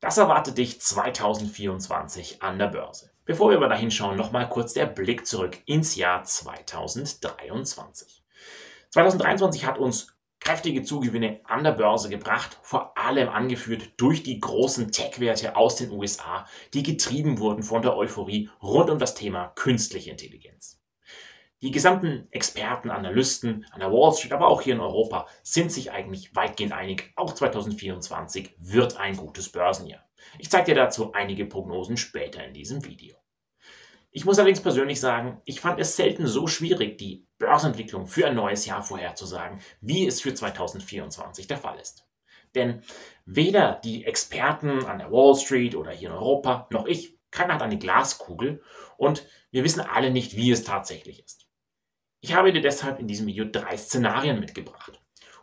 Das erwartet dich 2024 an der Börse. Bevor wir aber dahin schauen, nochmal kurz der Blick zurück ins Jahr 2023. 2023 hat uns kräftige Zugewinne an der Börse gebracht, vor allem angeführt durch die großen Tech-Werte aus den USA, die getrieben wurden von der Euphorie rund um das Thema künstliche Intelligenz. Die gesamten Experten, Analysten an der Wall Street, aber auch hier in Europa sind sich eigentlich weitgehend einig, auch 2024 wird ein gutes Börsenjahr. Ich zeige dir dazu einige Prognosen später in diesem Video. Ich muss allerdings persönlich sagen, ich fand es selten so schwierig, die Börsenentwicklung für ein neues Jahr vorherzusagen, wie es für 2024 der Fall ist. Denn weder die Experten an der Wall Street oder hier in Europa, noch ich, keiner hat eine Glaskugel und wir wissen alle nicht, wie es tatsächlich ist. Ich habe dir deshalb in diesem Video drei Szenarien mitgebracht.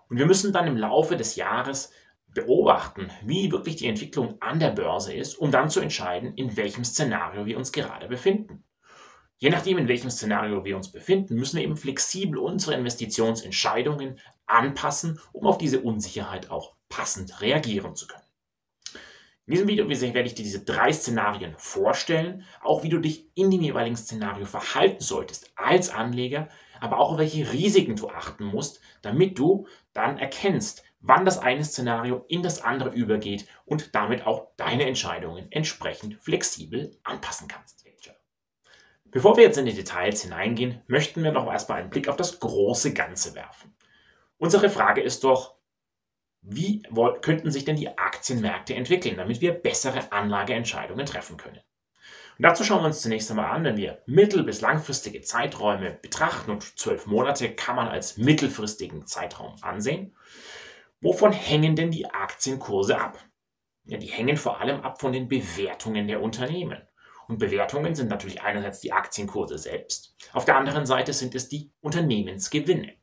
Und wir müssen dann im Laufe des Jahres beobachten, wie wirklich die Entwicklung an der Börse ist, um dann zu entscheiden, in welchem Szenario wir uns gerade befinden. Je nachdem, in welchem Szenario wir uns befinden, müssen wir eben flexibel unsere Investitionsentscheidungen anpassen, um auf diese Unsicherheit auch passend reagieren zu können. In diesem Video werde ich dir diese drei Szenarien vorstellen, auch wie du dich in dem jeweiligen Szenario verhalten solltest als Anleger, aber auch auf welche Risiken du achten musst, damit du dann erkennst, wann das eine Szenario in das andere übergeht und damit auch deine Entscheidungen entsprechend flexibel anpassen kannst. Bevor wir jetzt in die Details hineingehen, möchten wir noch erstmal einen Blick auf das große Ganze werfen. Unsere Frage ist doch, wie könnten sich denn die Aktienmärkte entwickeln, damit wir bessere Anlageentscheidungen treffen können? Und dazu schauen wir uns zunächst einmal an, wenn wir mittel- bis langfristige Zeiträume betrachten und zwölf Monate kann man als mittelfristigen Zeitraum ansehen. Wovon hängen denn die Aktienkurse ab? Ja, die hängen vor allem ab von den Bewertungen der Unternehmen. Und Bewertungen sind natürlich einerseits die Aktienkurse selbst, auf der anderen Seite sind es die Unternehmensgewinne.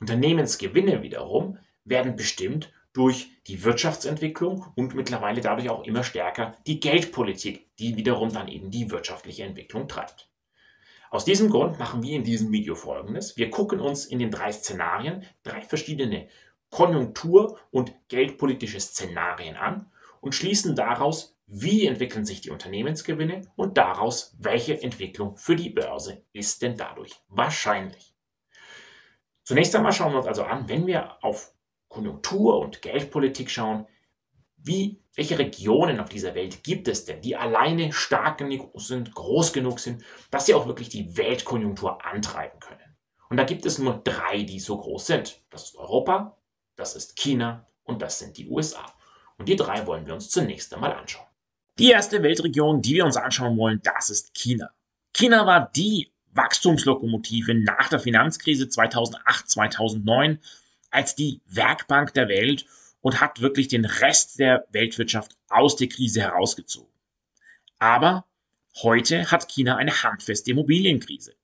Unternehmensgewinne wiederum werden bestimmt durch die Wirtschaftsentwicklung und mittlerweile dadurch auch immer stärker die Geldpolitik, die wiederum dann eben die wirtschaftliche Entwicklung treibt. Aus diesem Grund machen wir in diesem Video folgendes. Wir gucken uns in den drei Szenarien drei verschiedene Konjunktur- und geldpolitische Szenarien an und schließen daraus, wie entwickeln sich die Unternehmensgewinne und daraus, welche Entwicklung für die Börse ist denn dadurch wahrscheinlich. Zunächst einmal schauen wir uns also an, wenn wir auf Konjunktur- und Geldpolitik schauen, wie, welche Regionen auf dieser Welt gibt es denn, die alleine stark genug sind, groß genug sind, dass sie auch wirklich die Weltkonjunktur antreiben können. Und da gibt es nur drei, die so groß sind. Das ist Europa, das ist China und das sind die USA. Und die drei wollen wir uns zunächst einmal anschauen. Die erste Weltregion, die wir uns anschauen wollen, das ist China. China war die Wachstumslokomotive nach der Finanzkrise 2008, 2009 als die Werkbank der Welt und hat wirklich den Rest der Weltwirtschaft aus der Krise herausgezogen. Aber heute hat China eine handfeste Immobilienkrise.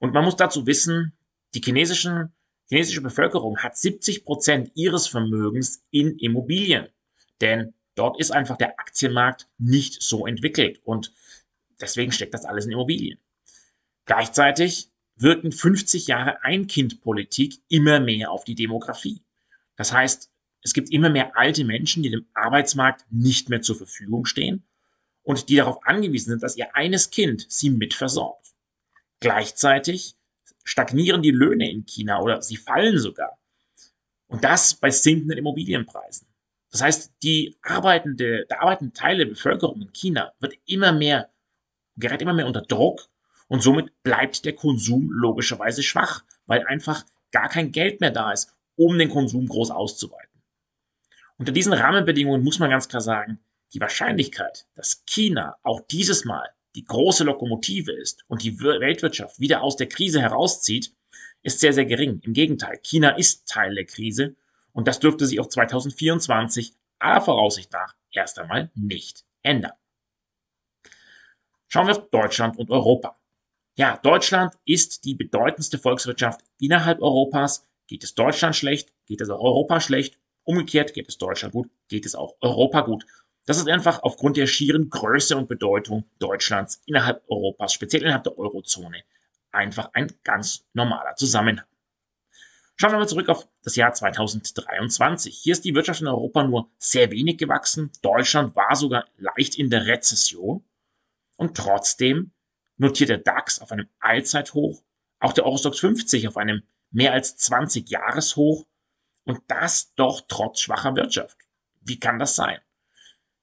Und man muss dazu wissen, die chinesischen, chinesische Bevölkerung hat 70 Prozent ihres Vermögens in Immobilien. Denn dort ist einfach der Aktienmarkt nicht so entwickelt und deswegen steckt das alles in Immobilien. Gleichzeitig wirken 50 Jahre Ein-Kind-Politik immer mehr auf die Demografie. Das heißt, es gibt immer mehr alte Menschen, die dem Arbeitsmarkt nicht mehr zur Verfügung stehen und die darauf angewiesen sind, dass ihr eines Kind sie mitversorgt. Gleichzeitig stagnieren die Löhne in China oder sie fallen sogar. Und das bei sinkenden Immobilienpreisen. Das heißt, die arbeitende, der arbeitende Teil der Bevölkerung in China wird immer mehr, gerät immer mehr unter Druck und somit bleibt der Konsum logischerweise schwach, weil einfach gar kein Geld mehr da ist, um den Konsum groß auszuweiten. Unter diesen Rahmenbedingungen muss man ganz klar sagen, die Wahrscheinlichkeit, dass China auch dieses Mal die große Lokomotive ist und die Weltwirtschaft wieder aus der Krise herauszieht, ist sehr, sehr gering. Im Gegenteil, China ist Teil der Krise und das dürfte sich auch 2024 aller Voraussicht nach erst einmal nicht ändern. Schauen wir auf Deutschland und Europa. Ja, Deutschland ist die bedeutendste Volkswirtschaft innerhalb Europas. Geht es Deutschland schlecht, geht es auch Europa schlecht. Umgekehrt geht es Deutschland gut, geht es auch Europa gut. Das ist einfach aufgrund der schieren Größe und Bedeutung Deutschlands innerhalb Europas, speziell innerhalb der Eurozone, einfach ein ganz normaler Zusammenhang. Schauen wir mal zurück auf das Jahr 2023. Hier ist die Wirtschaft in Europa nur sehr wenig gewachsen. Deutschland war sogar leicht in der Rezession. Und trotzdem notiert der DAX auf einem Allzeithoch, auch der Eurostox 50 auf einem mehr als 20 Jahreshoch und das doch trotz schwacher Wirtschaft. Wie kann das sein?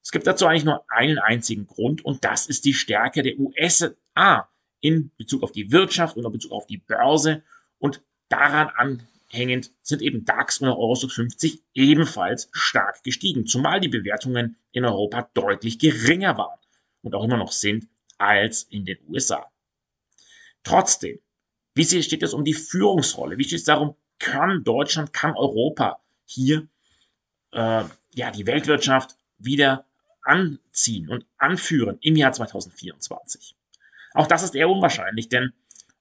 Es gibt dazu eigentlich nur einen einzigen Grund und das ist die Stärke der USA in Bezug auf die Wirtschaft und in Bezug auf die Börse und daran an hängend sind eben DAX und Eurostock 50 ebenfalls stark gestiegen, zumal die Bewertungen in Europa deutlich geringer waren und auch immer noch sind als in den USA. Trotzdem, wie steht es um die Führungsrolle? Wie steht es darum, kann Deutschland, kann Europa hier äh, ja, die Weltwirtschaft wieder anziehen und anführen im Jahr 2024? Auch das ist eher unwahrscheinlich, denn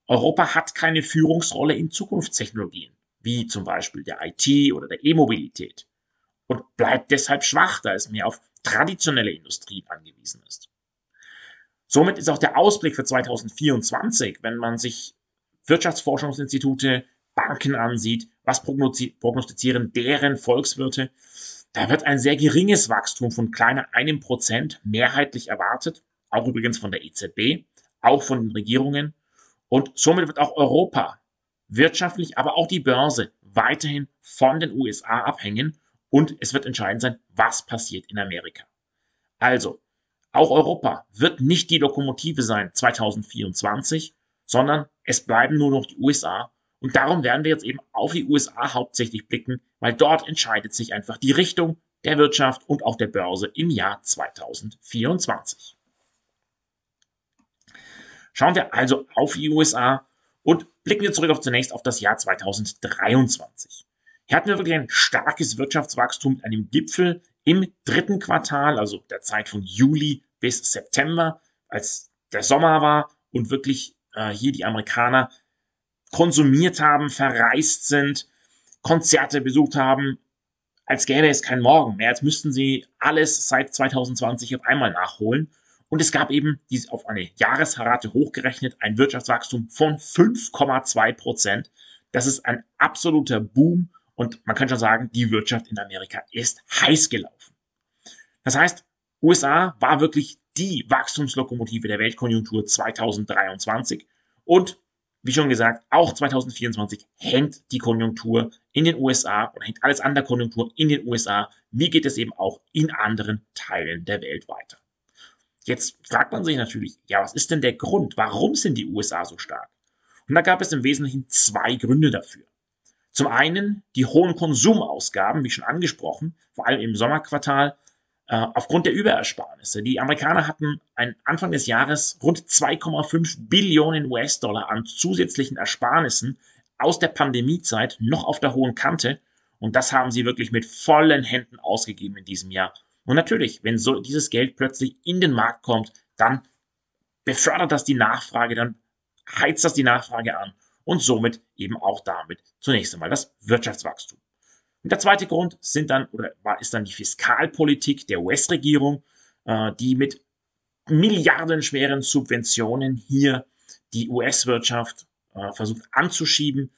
Europa hat keine Führungsrolle in Zukunftstechnologien wie zum Beispiel der IT oder der E-Mobilität und bleibt deshalb schwach, da es mehr auf traditionelle Industrien angewiesen ist. Somit ist auch der Ausblick für 2024, wenn man sich Wirtschaftsforschungsinstitute, Banken ansieht, was prognostizieren deren Volkswirte, da wird ein sehr geringes Wachstum von kleiner einem Prozent mehrheitlich erwartet, auch übrigens von der EZB, auch von den Regierungen. Und somit wird auch Europa wirtschaftlich, aber auch die Börse weiterhin von den USA abhängen und es wird entscheidend sein, was passiert in Amerika. Also, auch Europa wird nicht die Lokomotive sein 2024, sondern es bleiben nur noch die USA und darum werden wir jetzt eben auf die USA hauptsächlich blicken, weil dort entscheidet sich einfach die Richtung der Wirtschaft und auch der Börse im Jahr 2024. Schauen wir also auf die USA und blicken wir zurück auf zunächst auf das Jahr 2023. Hier hatten wir wirklich ein starkes Wirtschaftswachstum mit einem Gipfel im dritten Quartal, also der Zeit von Juli bis September, als der Sommer war und wirklich äh, hier die Amerikaner konsumiert haben, verreist sind, Konzerte besucht haben, als gäbe es kein Morgen mehr, als müssten sie alles seit 2020 auf einmal nachholen. Und es gab eben dies auf eine Jahresrate hochgerechnet ein Wirtschaftswachstum von 5,2 Prozent. Das ist ein absoluter Boom und man kann schon sagen, die Wirtschaft in Amerika ist heiß gelaufen. Das heißt, USA war wirklich die Wachstumslokomotive der Weltkonjunktur 2023 und wie schon gesagt, auch 2024 hängt die Konjunktur in den USA oder hängt alles an der Konjunktur in den USA. Wie geht es eben auch in anderen Teilen der Welt weiter? Jetzt fragt man sich natürlich, ja, was ist denn der Grund? Warum sind die USA so stark? Und da gab es im Wesentlichen zwei Gründe dafür. Zum einen die hohen Konsumausgaben, wie schon angesprochen, vor allem im Sommerquartal, aufgrund der Überersparnisse. Die Amerikaner hatten Anfang des Jahres rund 2,5 Billionen US-Dollar an zusätzlichen Ersparnissen aus der Pandemiezeit noch auf der hohen Kante. Und das haben sie wirklich mit vollen Händen ausgegeben in diesem Jahr. Und natürlich, wenn so dieses Geld plötzlich in den Markt kommt, dann befördert das die Nachfrage, dann heizt das die Nachfrage an und somit eben auch damit zunächst einmal das Wirtschaftswachstum. Und der zweite Grund sind dann oder ist dann die Fiskalpolitik der US-Regierung, äh, die mit milliardenschweren Subventionen hier die US-Wirtschaft äh, versucht anzuschieben.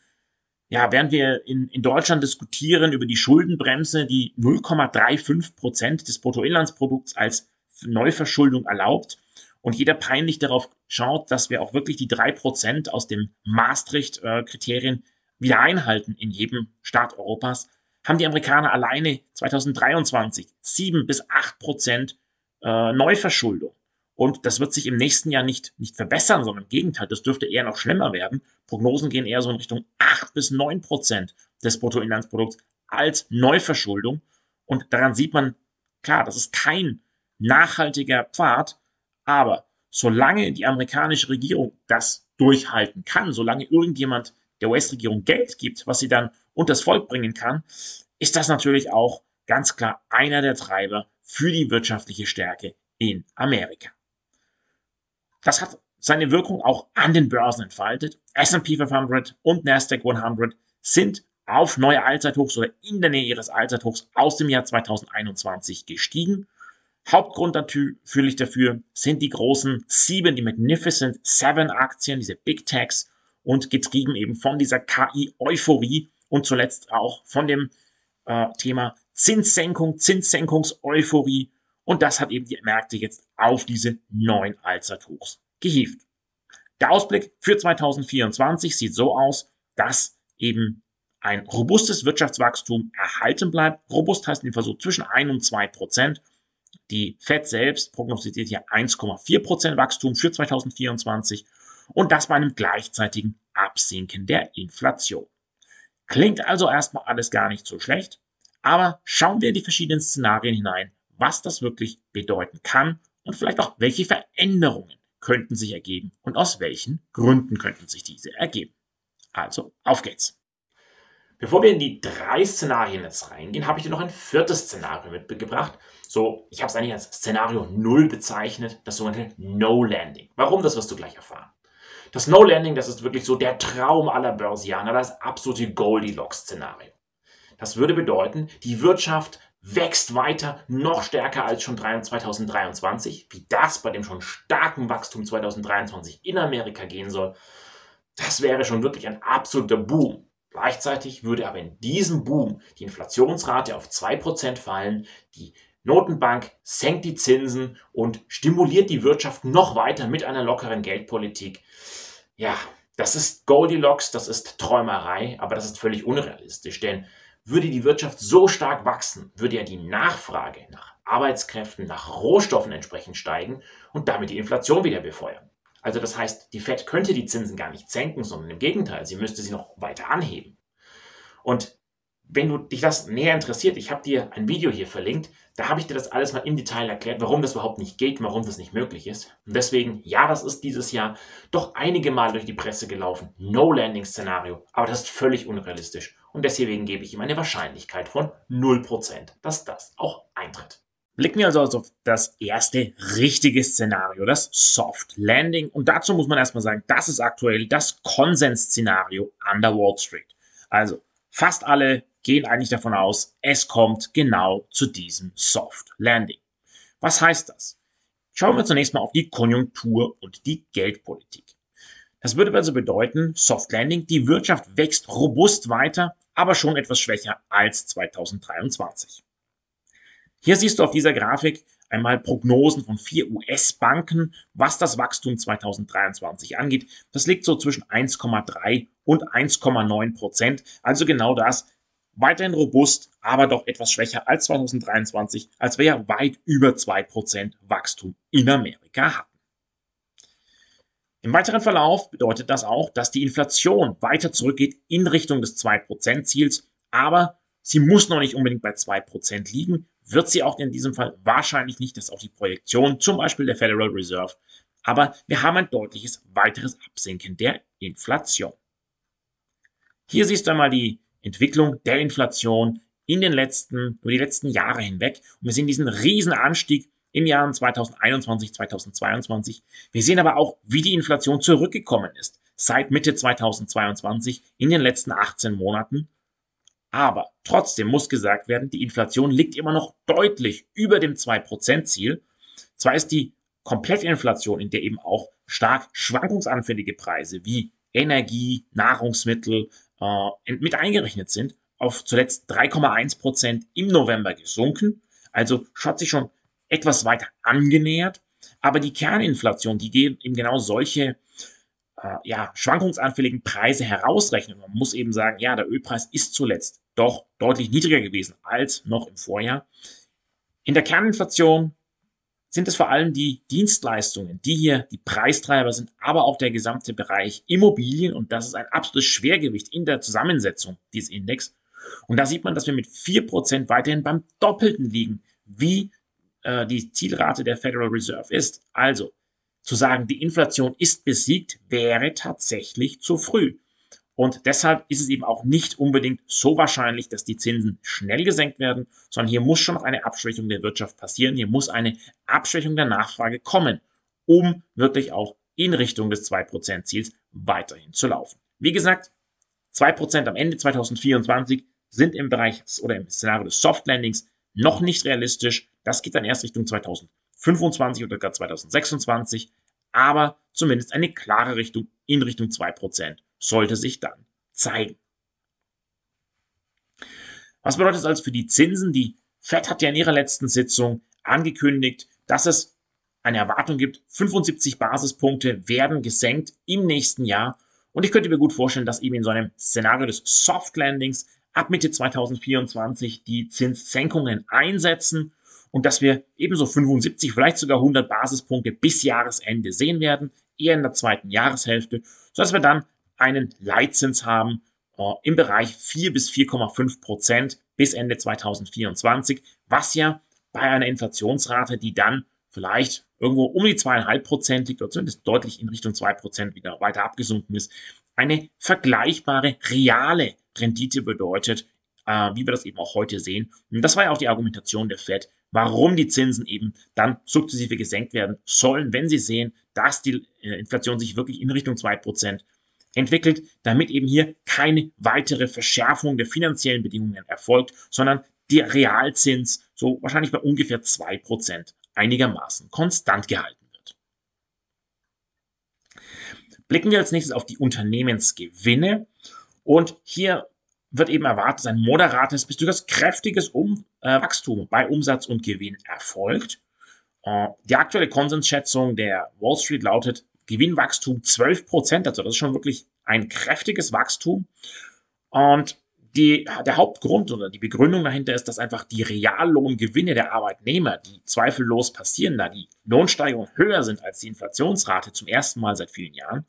Ja, während wir in, in Deutschland diskutieren über die Schuldenbremse, die 0,35 Prozent des Bruttoinlandsprodukts als Neuverschuldung erlaubt und jeder peinlich darauf schaut, dass wir auch wirklich die drei Prozent aus dem Maastricht-Kriterien wieder einhalten in jedem Staat Europas, haben die Amerikaner alleine 2023 sieben bis acht Prozent äh, Neuverschuldung. Und das wird sich im nächsten Jahr nicht, nicht verbessern, sondern im Gegenteil, das dürfte eher noch schlimmer werden. Prognosen gehen eher so in Richtung 8 bis 9 Prozent des Bruttoinlandsprodukts als Neuverschuldung. Und daran sieht man, klar, das ist kein nachhaltiger Pfad, aber solange die amerikanische Regierung das durchhalten kann, solange irgendjemand der US-Regierung Geld gibt, was sie dann unters Volk bringen kann, ist das natürlich auch ganz klar einer der Treiber für die wirtschaftliche Stärke in Amerika. Das hat seine Wirkung auch an den Börsen entfaltet. S&P 500 und Nasdaq 100 sind auf neue Allzeithochs oder in der Nähe ihres Allzeithochs aus dem Jahr 2021 gestiegen. Hauptgrund natürlich dafür sind die großen sieben, die Magnificent Seven Aktien, diese Big Techs und getrieben eben von dieser KI-Euphorie und zuletzt auch von dem äh, Thema Zinssenkung, Zinssenkungseuphorie. Und das hat eben die Märkte jetzt auf diese neuen Allzeithochs gehievt. Der Ausblick für 2024 sieht so aus, dass eben ein robustes Wirtschaftswachstum erhalten bleibt. Robust heißt in so zwischen 1 und 2 Prozent. Die Fed selbst prognostiziert hier 1,4 Prozent Wachstum für 2024 und das bei einem gleichzeitigen Absinken der Inflation. Klingt also erstmal alles gar nicht so schlecht, aber schauen wir in die verschiedenen Szenarien hinein, was das wirklich bedeuten kann und vielleicht auch welche Veränderungen könnten sich ergeben und aus welchen Gründen könnten sich diese ergeben. Also, auf geht's. Bevor wir in die drei Szenarien jetzt reingehen, habe ich dir noch ein viertes Szenario mitgebracht. So, ich habe es eigentlich als Szenario 0 bezeichnet, das sogenannte No Landing. Warum, das wirst du gleich erfahren. Das No Landing, das ist wirklich so der Traum aller Börsianer, das absolute Goldilocks-Szenario. Das würde bedeuten, die Wirtschaft wächst weiter noch stärker als schon 2023, wie das bei dem schon starken Wachstum 2023 in Amerika gehen soll. Das wäre schon wirklich ein absoluter Boom. Gleichzeitig würde aber in diesem Boom die Inflationsrate auf 2% fallen, die Notenbank senkt die Zinsen und stimuliert die Wirtschaft noch weiter mit einer lockeren Geldpolitik. Ja, das ist Goldilocks, das ist Träumerei, aber das ist völlig unrealistisch, denn würde die Wirtschaft so stark wachsen, würde ja die Nachfrage nach Arbeitskräften, nach Rohstoffen entsprechend steigen und damit die Inflation wieder befeuern. Also das heißt, die Fed könnte die Zinsen gar nicht senken, sondern im Gegenteil, sie müsste sie noch weiter anheben. Und wenn du dich das näher interessiert, ich habe dir ein Video hier verlinkt, da habe ich dir das alles mal im Detail erklärt, warum das überhaupt nicht geht, warum das nicht möglich ist. Und deswegen, ja, das ist dieses Jahr doch einige Mal durch die Presse gelaufen. No-Landing-Szenario, aber das ist völlig unrealistisch. Und deswegen gebe ich ihm eine Wahrscheinlichkeit von 0%, dass das auch eintritt. Blicken wir also auf das erste richtige Szenario, das Soft Landing. Und dazu muss man erstmal sagen, das ist aktuell das Konsens-Szenario an der Wall Street. Also fast alle gehen eigentlich davon aus, es kommt genau zu diesem Soft Landing. Was heißt das? Schauen wir zunächst mal auf die Konjunktur und die Geldpolitik. Das würde also bedeuten, Soft Landing, die Wirtschaft wächst robust weiter, aber schon etwas schwächer als 2023. Hier siehst du auf dieser Grafik einmal Prognosen von vier US-Banken, was das Wachstum 2023 angeht. Das liegt so zwischen 1,3 und 1,9 Prozent, also genau das. Weiterhin robust, aber doch etwas schwächer als 2023, als wir ja weit über 2 Prozent Wachstum in Amerika hatten. Im weiteren Verlauf bedeutet das auch, dass die Inflation weiter zurückgeht in Richtung des 2%-Ziels, aber sie muss noch nicht unbedingt bei 2% liegen, wird sie auch in diesem Fall wahrscheinlich nicht, das ist auch die Projektion, zum Beispiel der Federal Reserve. Aber wir haben ein deutliches weiteres Absinken der Inflation. Hier siehst du einmal die Entwicklung der Inflation in den letzten, über die letzten Jahre hinweg. Und wir sehen diesen riesen Anstieg im Jahr 2021, 2022. Wir sehen aber auch, wie die Inflation zurückgekommen ist seit Mitte 2022 in den letzten 18 Monaten. Aber trotzdem muss gesagt werden, die Inflation liegt immer noch deutlich über dem 2%-Ziel. Zwar ist die Komplettinflation, in der eben auch stark schwankungsanfällige Preise wie Energie, Nahrungsmittel äh, mit eingerechnet sind, auf zuletzt 3,1 im November gesunken. Also hat sich schon etwas weiter angenähert. Aber die Kerninflation, die eben genau solche äh, ja, schwankungsanfälligen Preise herausrechnen. Man muss eben sagen, ja, der Ölpreis ist zuletzt doch deutlich niedriger gewesen als noch im Vorjahr. In der Kerninflation sind es vor allem die Dienstleistungen, die hier die Preistreiber sind, aber auch der gesamte Bereich Immobilien. Und das ist ein absolutes Schwergewicht in der Zusammensetzung dieses Index. Und da sieht man, dass wir mit 4% weiterhin beim Doppelten liegen, wie äh, die Zielrate der Federal Reserve ist. Also zu sagen, die Inflation ist besiegt, wäre tatsächlich zu früh. Und deshalb ist es eben auch nicht unbedingt so wahrscheinlich, dass die Zinsen schnell gesenkt werden, sondern hier muss schon noch eine Abschwächung der Wirtschaft passieren. Hier muss eine Abschwächung der Nachfrage kommen, um wirklich auch in Richtung des 2%-Ziels weiterhin zu laufen. Wie gesagt, 2% am Ende 2024 sind im Bereich oder im Szenario des Soft Landings noch nicht realistisch. Das geht dann erst Richtung 2025 oder gar 2026, aber zumindest eine klare Richtung in Richtung 2% sollte sich dann zeigen. Was bedeutet das also für die Zinsen? Die Fed hat ja in ihrer letzten Sitzung angekündigt, dass es eine Erwartung gibt, 75 Basispunkte werden gesenkt im nächsten Jahr. Und ich könnte mir gut vorstellen, dass eben in so einem Szenario des Soft Landings ab Mitte 2024 die Zinssenkungen einsetzen und dass wir ebenso 75, vielleicht sogar 100 Basispunkte bis Jahresende sehen werden, eher in der zweiten Jahreshälfte, sodass wir dann einen Leitzins haben äh, im Bereich 4 bis 4,5 Prozent bis Ende 2024, was ja bei einer Inflationsrate, die dann vielleicht irgendwo um die zweieinhalb Prozent liegt oder zumindest deutlich in Richtung zwei Prozent wieder weiter abgesunken ist, eine vergleichbare reale Rendite bedeutet, äh, wie wir das eben auch heute sehen. Und das war ja auch die Argumentation der Fed, warum die Zinsen eben dann sukzessive gesenkt werden sollen, wenn sie sehen, dass die äh, Inflation sich wirklich in Richtung zwei Prozent entwickelt, damit eben hier keine weitere Verschärfung der finanziellen Bedingungen erfolgt, sondern der Realzins so wahrscheinlich bei ungefähr zwei Prozent einigermaßen konstant gehalten wird. Blicken wir als nächstes auf die Unternehmensgewinne und hier wird eben erwartet, dass ein moderates bis durchaus kräftiges um, äh, Wachstum bei Umsatz und Gewinn erfolgt. Äh, die aktuelle Konsensschätzung der Wall Street lautet Gewinnwachstum 12 Prozent, also das ist schon wirklich ein kräftiges Wachstum. Und die, der Hauptgrund oder die Begründung dahinter ist, dass einfach die Reallohngewinne der Arbeitnehmer, die zweifellos passieren, da die Lohnsteigerungen höher sind als die Inflationsrate zum ersten Mal seit vielen Jahren,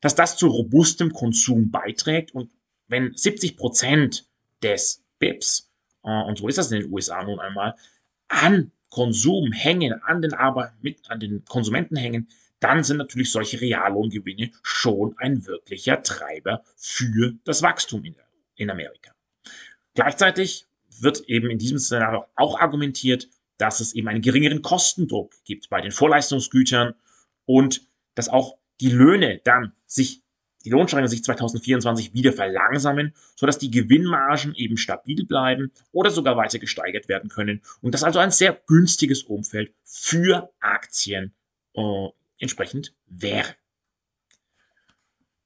dass das zu robustem Konsum beiträgt und wenn 70 Prozent des BIPs, äh, und so ist das in den USA nun einmal, an Konsum hängen, an den, Arbeit, mit, an den Konsumenten hängen, dann sind natürlich solche Reallohngewinne schon ein wirklicher Treiber für das Wachstum in, in Amerika. Gleichzeitig wird eben in diesem Szenario auch argumentiert, dass es eben einen geringeren Kostendruck gibt bei den Vorleistungsgütern und dass auch die Löhne dann sich, die Lohnsteigerungen sich 2024 wieder verlangsamen, sodass die Gewinnmargen eben stabil bleiben oder sogar weiter gesteigert werden können und das also ein sehr günstiges Umfeld für Aktien äh, entsprechend wäre.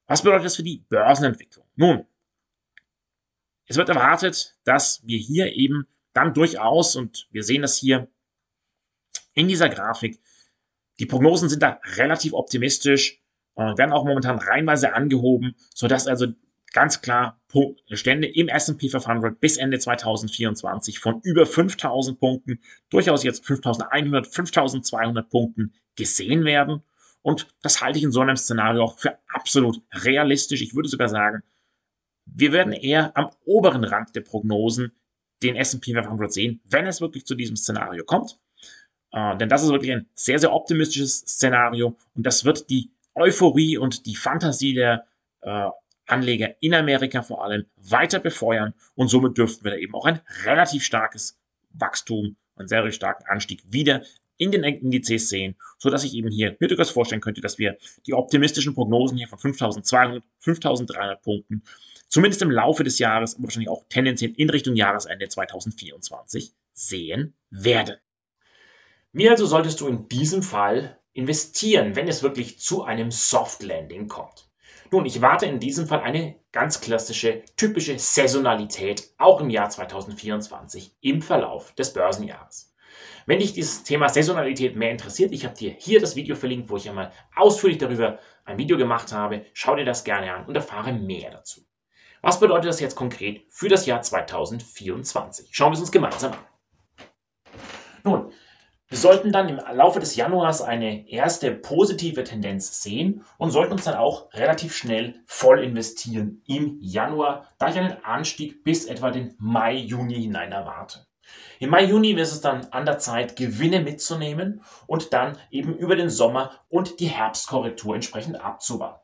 Was bedeutet das für die Börsenentwicklung? Nun, es wird erwartet, dass wir hier eben dann durchaus, und wir sehen das hier in dieser Grafik, die Prognosen sind da relativ optimistisch, äh, werden auch momentan reinweise angehoben, sodass also ganz klar Stände im S&P 500 bis Ende 2024 von über 5000 Punkten, durchaus jetzt 5100, 5200 Punkten gesehen werden. Und das halte ich in so einem Szenario auch für absolut realistisch. Ich würde sogar sagen, wir werden eher am oberen Rand der Prognosen den S&P 500 sehen, wenn es wirklich zu diesem Szenario kommt. Äh, denn das ist wirklich ein sehr, sehr optimistisches Szenario und das wird die Euphorie und die Fantasie der äh, Anleger in Amerika vor allem weiter befeuern und somit dürften wir da eben auch ein relativ starkes Wachstum, einen sehr, starken Anstieg wieder in den Indizes sehen, so dass ich eben hier mir durchaus vorstellen könnte, dass wir die optimistischen Prognosen hier von 5200, 5300 Punkten zumindest im Laufe des Jahres, aber wahrscheinlich auch tendenziell in Richtung Jahresende 2024 sehen werden. Wie also solltest du in diesem Fall investieren, wenn es wirklich zu einem Soft Landing kommt? Nun, ich warte in diesem Fall eine ganz klassische, typische Saisonalität auch im Jahr 2024 im Verlauf des Börsenjahres. Wenn dich dieses Thema Saisonalität mehr interessiert, ich habe dir hier das Video verlinkt, wo ich einmal ausführlich darüber ein Video gemacht habe. Schau dir das gerne an und erfahre mehr dazu. Was bedeutet das jetzt konkret für das Jahr 2024? Schauen wir es uns gemeinsam an. Nun, wir sollten dann im Laufe des Januars eine erste positive Tendenz sehen und sollten uns dann auch relativ schnell voll investieren im Januar, da ich einen Anstieg bis etwa den Mai, Juni hinein erwarte. Im Mai, Juni ist es dann an der Zeit, Gewinne mitzunehmen und dann eben über den Sommer und die Herbstkorrektur entsprechend abzuwarten.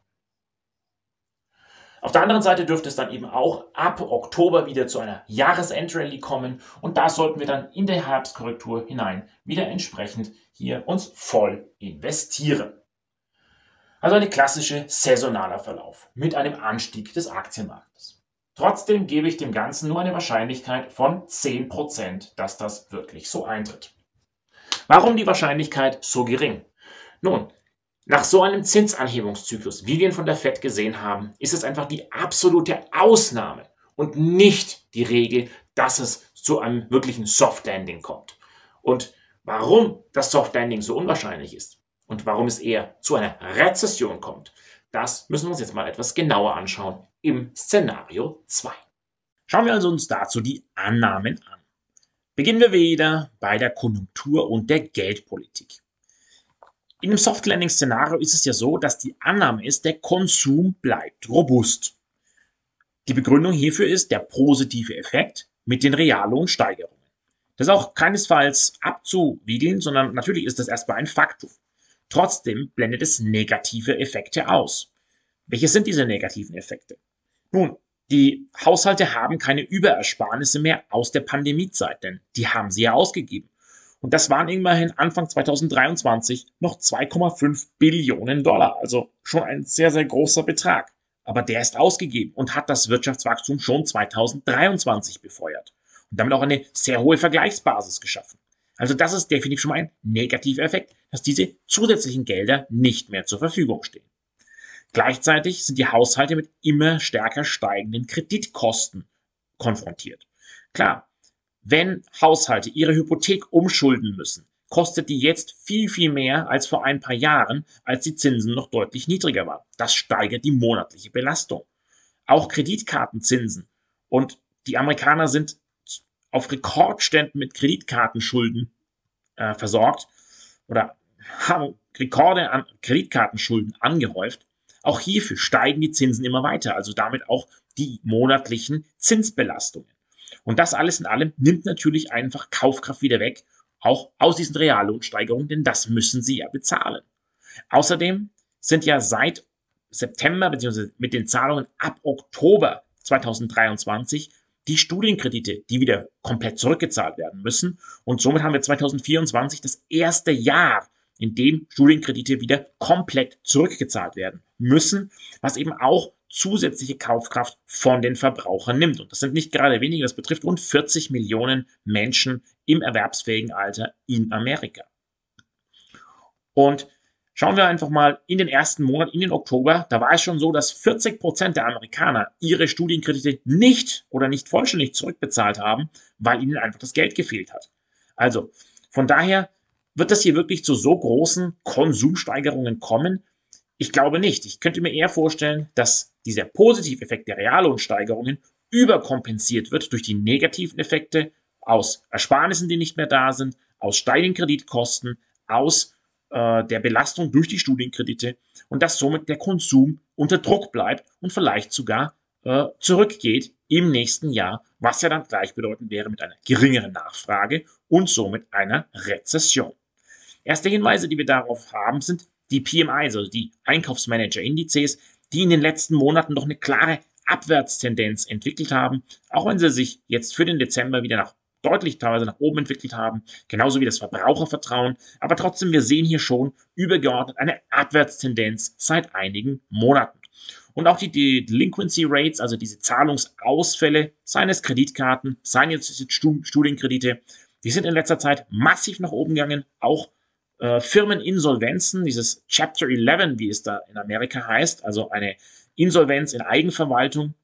Auf der anderen Seite dürfte es dann eben auch ab Oktober wieder zu einer Jahresendrallye kommen und da sollten wir dann in der Herbstkorrektur hinein wieder entsprechend hier uns voll investieren. Also eine klassische saisonaler Verlauf mit einem Anstieg des Aktienmarktes. Trotzdem gebe ich dem Ganzen nur eine Wahrscheinlichkeit von 10%, dass das wirklich so eintritt. Warum die Wahrscheinlichkeit so gering? Nun, nach so einem Zinsanhebungszyklus, wie wir ihn von der Fed gesehen haben, ist es einfach die absolute Ausnahme und nicht die Regel, dass es zu einem wirklichen Soft Landing kommt. Und warum das Soft Landing so unwahrscheinlich ist und warum es eher zu einer Rezession kommt, das müssen wir uns jetzt mal etwas genauer anschauen im Szenario 2. Schauen wir also uns dazu die Annahmen an. Beginnen wir wieder bei der Konjunktur und der Geldpolitik. In dem Soft Landing Szenario ist es ja so, dass die Annahme ist, der Konsum bleibt robust. Die Begründung hierfür ist der positive Effekt mit den Reallohnsteigerungen. Das ist auch keinesfalls abzuwiegeln, sondern natürlich ist das erstmal ein Faktum. Trotzdem blendet es negative Effekte aus. Welche sind diese negativen Effekte? Nun, die Haushalte haben keine Überersparnisse mehr aus der Pandemiezeit, denn die haben sie ja ausgegeben. Und das waren immerhin Anfang 2023 noch 2,5 Billionen Dollar, also schon ein sehr, sehr großer Betrag. Aber der ist ausgegeben und hat das Wirtschaftswachstum schon 2023 befeuert und damit auch eine sehr hohe Vergleichsbasis geschaffen. Also das ist definitiv schon mal ein negativer Effekt, dass diese zusätzlichen Gelder nicht mehr zur Verfügung stehen. Gleichzeitig sind die Haushalte mit immer stärker steigenden Kreditkosten konfrontiert. Klar, wenn Haushalte ihre Hypothek umschulden müssen, kostet die jetzt viel, viel mehr als vor ein paar Jahren, als die Zinsen noch deutlich niedriger waren. Das steigert die monatliche Belastung. Auch Kreditkartenzinsen. Und die Amerikaner sind auf Rekordständen mit Kreditkartenschulden äh, versorgt oder haben Rekorde an Kreditkartenschulden angehäuft. Auch hierfür steigen die Zinsen immer weiter, also damit auch die monatlichen Zinsbelastungen. Und das alles in allem nimmt natürlich einfach Kaufkraft wieder weg, auch aus diesen Reallohnsteigerungen, denn das müssen sie ja bezahlen. Außerdem sind ja seit September bzw. mit den Zahlungen ab Oktober 2023 die Studienkredite, die wieder komplett zurückgezahlt werden müssen. Und somit haben wir 2024 das erste Jahr, in dem Studienkredite wieder komplett zurückgezahlt werden müssen, was eben auch zusätzliche Kaufkraft von den Verbrauchern nimmt. Und das sind nicht gerade wenige, das betrifft rund 40 Millionen Menschen im erwerbsfähigen Alter in Amerika. Und Schauen wir einfach mal in den ersten Monat, in den Oktober. Da war es schon so, dass 40 Prozent der Amerikaner ihre Studienkredite nicht oder nicht vollständig zurückbezahlt haben, weil ihnen einfach das Geld gefehlt hat. Also, von daher wird das hier wirklich zu so großen Konsumsteigerungen kommen? Ich glaube nicht. Ich könnte mir eher vorstellen, dass dieser Positiveffekt der Reallohnsteigerungen überkompensiert wird durch die negativen Effekte aus Ersparnissen, die nicht mehr da sind, aus steigenden Kreditkosten, aus äh, der Belastung durch die Studienkredite und dass somit der Konsum unter Druck bleibt und vielleicht sogar äh, zurückgeht im nächsten Jahr, was ja dann gleichbedeutend wäre mit einer geringeren Nachfrage und somit einer Rezession. Erste Hinweise, die wir darauf haben, sind die PMIs, also die Einkaufsmanager-Indizes, die in den letzten Monaten noch eine klare Abwärtstendenz entwickelt haben, auch wenn sie sich jetzt für den Dezember wieder nach deutlich teilweise nach oben entwickelt haben, genauso wie das Verbrauchervertrauen. Aber trotzdem, wir sehen hier schon übergeordnet eine Abwärtstendenz seit einigen Monaten. Und auch die Delinquency Rates, also diese Zahlungsausfälle, seines Kreditkarten, seien jetzt Studienkredite, die sind in letzter Zeit massiv nach oben gegangen. Auch äh, Firmeninsolvenzen, dieses Chapter 11, wie es da in Amerika heißt, also eine Insolvenz in Eigenverwaltung.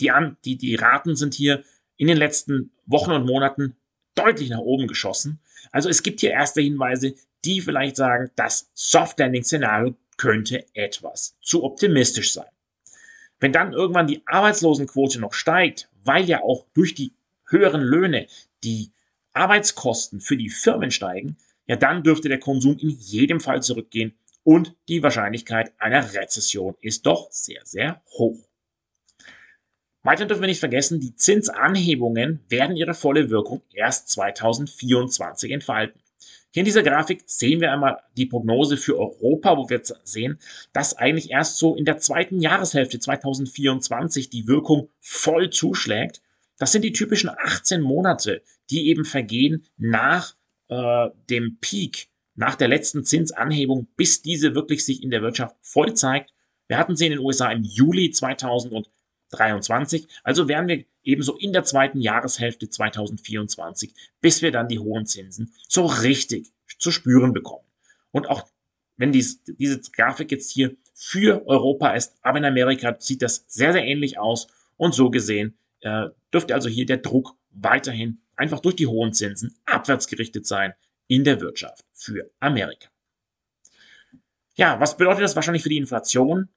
Die, an, die, die Raten sind hier in den letzten Wochen und Monaten deutlich nach oben geschossen. Also es gibt hier erste Hinweise, die vielleicht sagen, das Soft Landing Szenario könnte etwas zu optimistisch sein. Wenn dann irgendwann die Arbeitslosenquote noch steigt, weil ja auch durch die höheren Löhne die Arbeitskosten für die Firmen steigen, ja dann dürfte der Konsum in jedem Fall zurückgehen und die Wahrscheinlichkeit einer Rezession ist doch sehr, sehr hoch. Weiter dürfen wir nicht vergessen, die Zinsanhebungen werden ihre volle Wirkung erst 2024 entfalten. Hier in dieser Grafik sehen wir einmal die Prognose für Europa, wo wir sehen, dass eigentlich erst so in der zweiten Jahreshälfte 2024 die Wirkung voll zuschlägt. Das sind die typischen 18 Monate, die eben vergehen nach äh, dem Peak, nach der letzten Zinsanhebung, bis diese wirklich sich in der Wirtschaft voll zeigt. Wir hatten sie in den USA im Juli 2024. 23. Also wären wir ebenso in der zweiten Jahreshälfte 2024, bis wir dann die hohen Zinsen so richtig zu spüren bekommen. Und auch wenn dies, diese Grafik jetzt hier für Europa ist, aber in Amerika sieht das sehr, sehr ähnlich aus. Und so gesehen äh, dürfte also hier der Druck weiterhin einfach durch die hohen Zinsen abwärts gerichtet sein in der Wirtschaft für Amerika. Ja, was bedeutet das wahrscheinlich für die Inflation?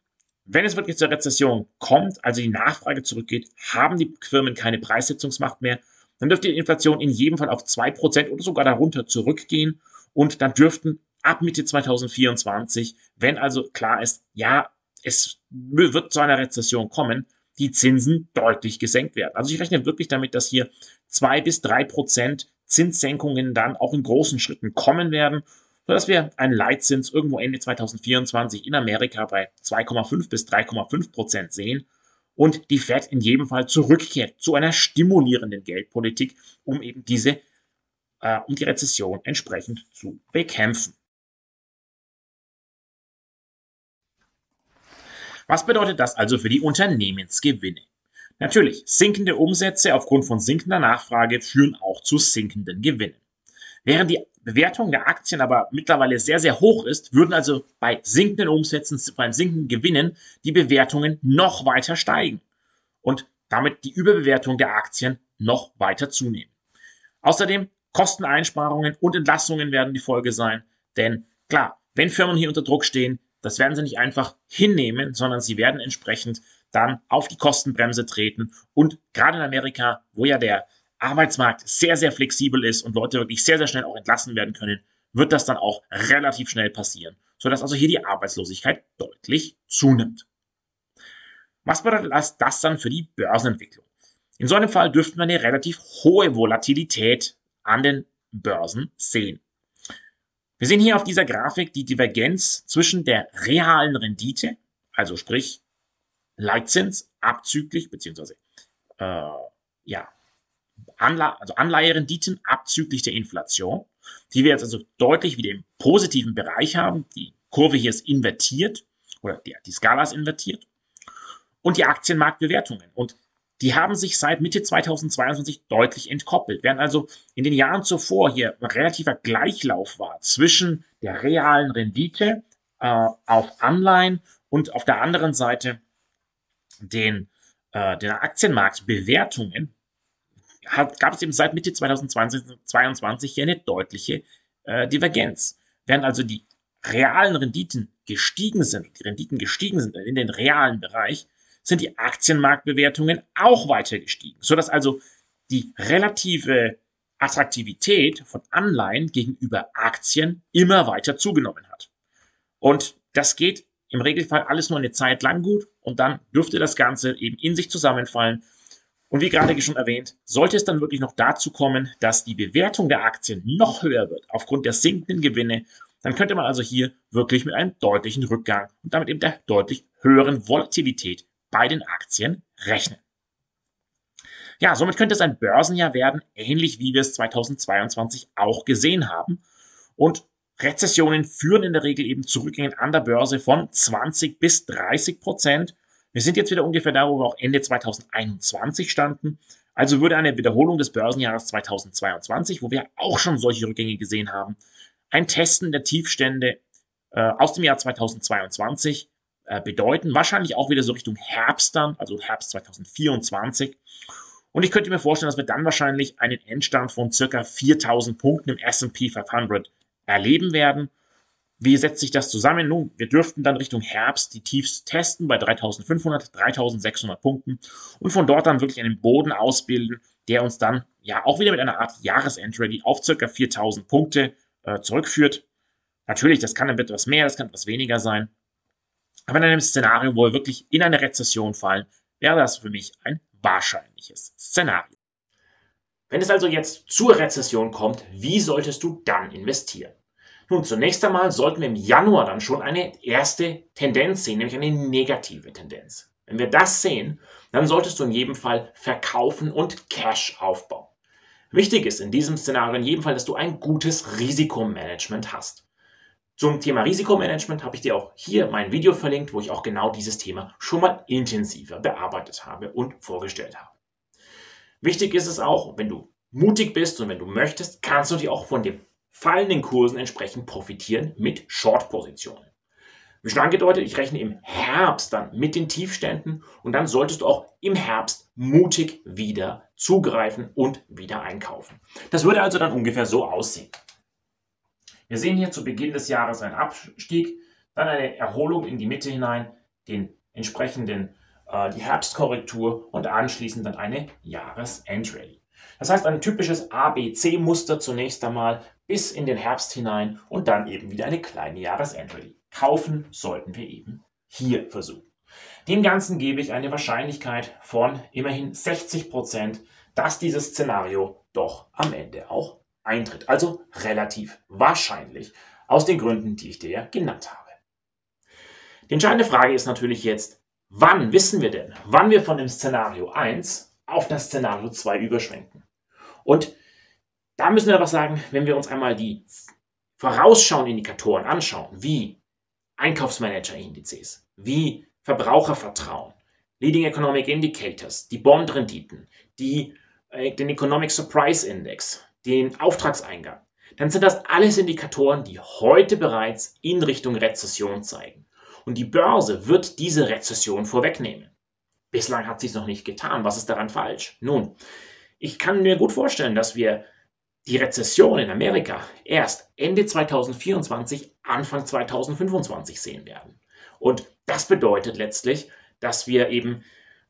Wenn es wirklich zur Rezession kommt, also die Nachfrage zurückgeht, haben die Firmen keine Preissetzungsmacht mehr, dann dürfte die Inflation in jedem Fall auf 2% oder sogar darunter zurückgehen und dann dürften ab Mitte 2024, wenn also klar ist, ja, es wird zu einer Rezession kommen, die Zinsen deutlich gesenkt werden. Also ich rechne wirklich damit, dass hier zwei bis drei Prozent Zinssenkungen dann auch in großen Schritten kommen werden, sodass wir einen Leitzins irgendwo Ende 2024 in Amerika bei 2,5 bis 3,5 Prozent sehen und die Fed in jedem Fall zurückkehrt zu einer stimulierenden Geldpolitik, um eben diese, äh, um die Rezession entsprechend zu bekämpfen. Was bedeutet das also für die Unternehmensgewinne? Natürlich, sinkende Umsätze aufgrund von sinkender Nachfrage führen auch zu sinkenden Gewinnen. Während die Bewertung der Aktien aber mittlerweile sehr, sehr hoch ist, würden also bei sinkenden Umsätzen, bei sinkenden Gewinnen die Bewertungen noch weiter steigen und damit die Überbewertung der Aktien noch weiter zunehmen. Außerdem Kosteneinsparungen und Entlassungen werden die Folge sein, denn klar, wenn Firmen hier unter Druck stehen, das werden sie nicht einfach hinnehmen, sondern sie werden entsprechend dann auf die Kostenbremse treten. Und gerade in Amerika, wo ja der Arbeitsmarkt sehr, sehr flexibel ist und Leute wirklich sehr, sehr schnell auch entlassen werden können, wird das dann auch relativ schnell passieren, sodass also hier die Arbeitslosigkeit deutlich zunimmt. Was bedeutet das dann für die Börsenentwicklung? In so einem Fall dürften wir eine relativ hohe Volatilität an den Börsen sehen. Wir sehen hier auf dieser Grafik die Divergenz zwischen der realen Rendite, also sprich Leitzins abzüglich, beziehungsweise äh, ja, Anle also Anleiherenditen abzüglich der Inflation, die wir jetzt also deutlich wieder im positiven Bereich haben. Die Kurve hier ist invertiert oder die, die Skala ist invertiert. Und die Aktienmarktbewertungen. Und die haben sich seit Mitte 2022 deutlich entkoppelt. Während also in den Jahren zuvor hier ein relativer Gleichlauf war zwischen der realen Rendite äh, auf Anleihen und auf der anderen Seite den, äh, den Aktienmarktbewertungen, gab es eben seit Mitte 2022 hier eine deutliche äh, Divergenz. Während also die realen Renditen gestiegen sind, die Renditen gestiegen sind in den realen Bereich, sind die Aktienmarktbewertungen auch weiter gestiegen, sodass also die relative Attraktivität von Anleihen gegenüber Aktien immer weiter zugenommen hat. Und das geht im Regelfall alles nur eine Zeit lang gut und dann dürfte das Ganze eben in sich zusammenfallen. Und wie gerade schon erwähnt, sollte es dann wirklich noch dazu kommen, dass die Bewertung der Aktien noch höher wird aufgrund der sinkenden Gewinne, dann könnte man also hier wirklich mit einem deutlichen Rückgang und damit eben der deutlich höheren Volatilität bei den Aktien rechnen. Ja, somit könnte es ein Börsenjahr werden, ähnlich wie wir es 2022 auch gesehen haben. Und Rezessionen führen in der Regel eben zu Rückgängen an der Börse von 20 bis 30 Prozent. Wir sind jetzt wieder ungefähr da, wo wir auch Ende 2021 standen. Also würde eine Wiederholung des Börsenjahres 2022, wo wir auch schon solche Rückgänge gesehen haben, ein Testen der Tiefstände äh, aus dem Jahr 2022 äh, bedeuten. Wahrscheinlich auch wieder so Richtung Herbst dann, also Herbst 2024. Und ich könnte mir vorstellen, dass wir dann wahrscheinlich einen Endstand von circa 4000 Punkten im S&P 500 erleben werden. Wie setzt sich das zusammen? Nun, wir dürften dann Richtung Herbst die Tiefs testen bei 3500, 3600 Punkten und von dort dann wirklich einen Boden ausbilden, der uns dann ja auch wieder mit einer Art Jahresendready auf circa 4000 Punkte äh, zurückführt. Natürlich, das kann etwas mehr, das kann etwas weniger sein. Aber in einem Szenario, wo wir wirklich in eine Rezession fallen, wäre das für mich ein wahrscheinliches Szenario. Wenn es also jetzt zur Rezession kommt, wie solltest du dann investieren? Nun, zunächst einmal sollten wir im Januar dann schon eine erste Tendenz sehen, nämlich eine negative Tendenz. Wenn wir das sehen, dann solltest du in jedem Fall verkaufen und Cash aufbauen. Wichtig ist in diesem Szenario in jedem Fall, dass du ein gutes Risikomanagement hast. Zum Thema Risikomanagement habe ich dir auch hier mein Video verlinkt, wo ich auch genau dieses Thema schon mal intensiver bearbeitet habe und vorgestellt habe. Wichtig ist es auch, wenn du mutig bist und wenn du möchtest, kannst du dir auch von den fallenden Kursen entsprechend profitieren mit Short-Positionen. Wie schon angedeutet, ich rechne im Herbst dann mit den Tiefständen und dann solltest du auch im Herbst mutig wieder zugreifen und wieder einkaufen. Das würde also dann ungefähr so aussehen. Wir sehen hier zu Beginn des Jahres einen Abstieg, dann eine Erholung in die Mitte hinein, den entsprechenden äh, die Herbstkorrektur und anschließend dann eine Jahresendrallye. Das heißt ein typisches ABC-Muster zunächst einmal bis in den Herbst hinein und dann eben wieder eine kleine Jahresendrallye. Kaufen sollten wir eben hier versuchen. Dem Ganzen gebe ich eine Wahrscheinlichkeit von immerhin 60 Prozent, dass dieses Szenario doch am Ende auch eintritt. Also relativ wahrscheinlich aus den Gründen, die ich dir ja genannt habe. Die entscheidende Frage ist natürlich jetzt, wann wissen wir denn, wann wir von dem Szenario 1 auf das Szenario 2 überschwenken? Und da müssen wir aber sagen, wenn wir uns einmal die Vorausschauendindikatoren anschauen, wie Einkaufsmanager-Indizes, wie Verbrauchervertrauen, Leading Economic Indicators, die Bondrenditen, die, äh, den Economic Surprise Index, den Auftragseingang, dann sind das alles Indikatoren, die heute bereits in Richtung Rezession zeigen. Und die Börse wird diese Rezession vorwegnehmen. Bislang hat sie es noch nicht getan. Was ist daran falsch? Nun, ich kann mir gut vorstellen, dass wir die Rezession in Amerika erst Ende 2024, Anfang 2025 sehen werden. Und das bedeutet letztlich, dass wir eben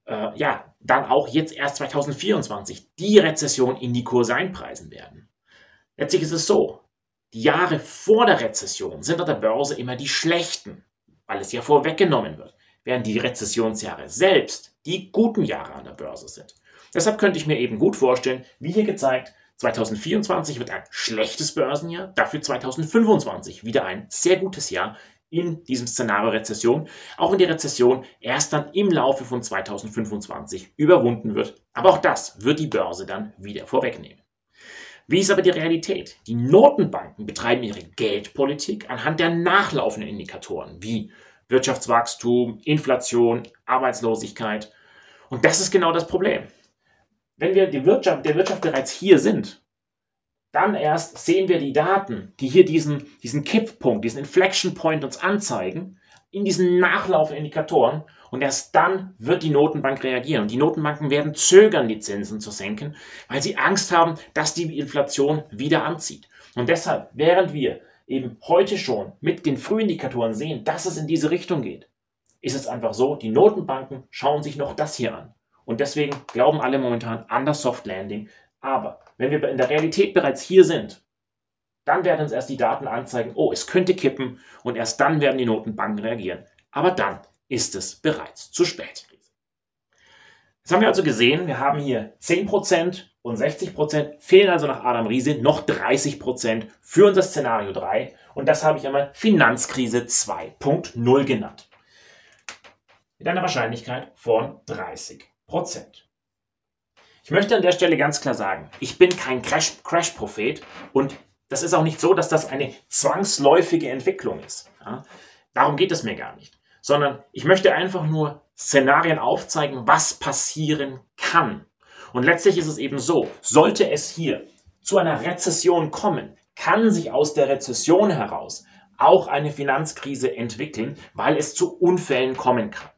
äh, ja dann auch jetzt erst 2024 die Rezession in die Kurse einpreisen werden. Letztlich ist es so, die Jahre vor der Rezession sind an der Börse immer die schlechten, weil es ja vorweggenommen wird, während die Rezessionsjahre selbst die guten Jahre an der Börse sind. Deshalb könnte ich mir eben gut vorstellen, wie hier gezeigt, 2024 wird ein schlechtes Börsenjahr, dafür 2025 wieder ein sehr gutes Jahr in diesem Szenario Rezession, auch wenn die Rezession erst dann im Laufe von 2025 überwunden wird. Aber auch das wird die Börse dann wieder vorwegnehmen. Wie ist aber die Realität? Die Notenbanken betreiben ihre Geldpolitik anhand der nachlaufenden Indikatoren wie Wirtschaftswachstum, Inflation, Arbeitslosigkeit. Und das ist genau das Problem wenn wir die Wirtschaft, der Wirtschaft bereits hier sind, dann erst sehen wir die Daten, die hier diesen, diesen Kipppunkt, diesen Inflection Point uns anzeigen, in diesen Nachlaufindikatoren und erst dann wird die Notenbank reagieren. Und die Notenbanken werden zögern, die Zinsen zu senken, weil sie Angst haben, dass die Inflation wieder anzieht. Und deshalb, während wir eben heute schon mit den Frühindikatoren sehen, dass es in diese Richtung geht, ist es einfach so, die Notenbanken schauen sich noch das hier an. Und deswegen glauben alle momentan an das Soft Landing. Aber wenn wir in der Realität bereits hier sind, dann werden uns erst die Daten anzeigen, oh, es könnte kippen und erst dann werden die Notenbanken reagieren. Aber dann ist es bereits zu spät. Das haben wir also gesehen. Wir haben hier 10% und 60%, fehlen also nach Adam Riese noch 30% für unser Szenario 3. Und das habe ich einmal Finanzkrise 2.0 genannt. Mit einer Wahrscheinlichkeit von 30 Prozent. Ich möchte an der Stelle ganz klar sagen, ich bin kein Crash-Prophet und das ist auch nicht so, dass das eine zwangsläufige Entwicklung ist. Ja? Darum geht es mir gar nicht. Sondern ich möchte einfach nur Szenarien aufzeigen, was passieren kann. Und letztlich ist es eben so, sollte es hier zu einer Rezession kommen, kann sich aus der Rezession heraus auch eine Finanzkrise entwickeln, weil es zu Unfällen kommen kann.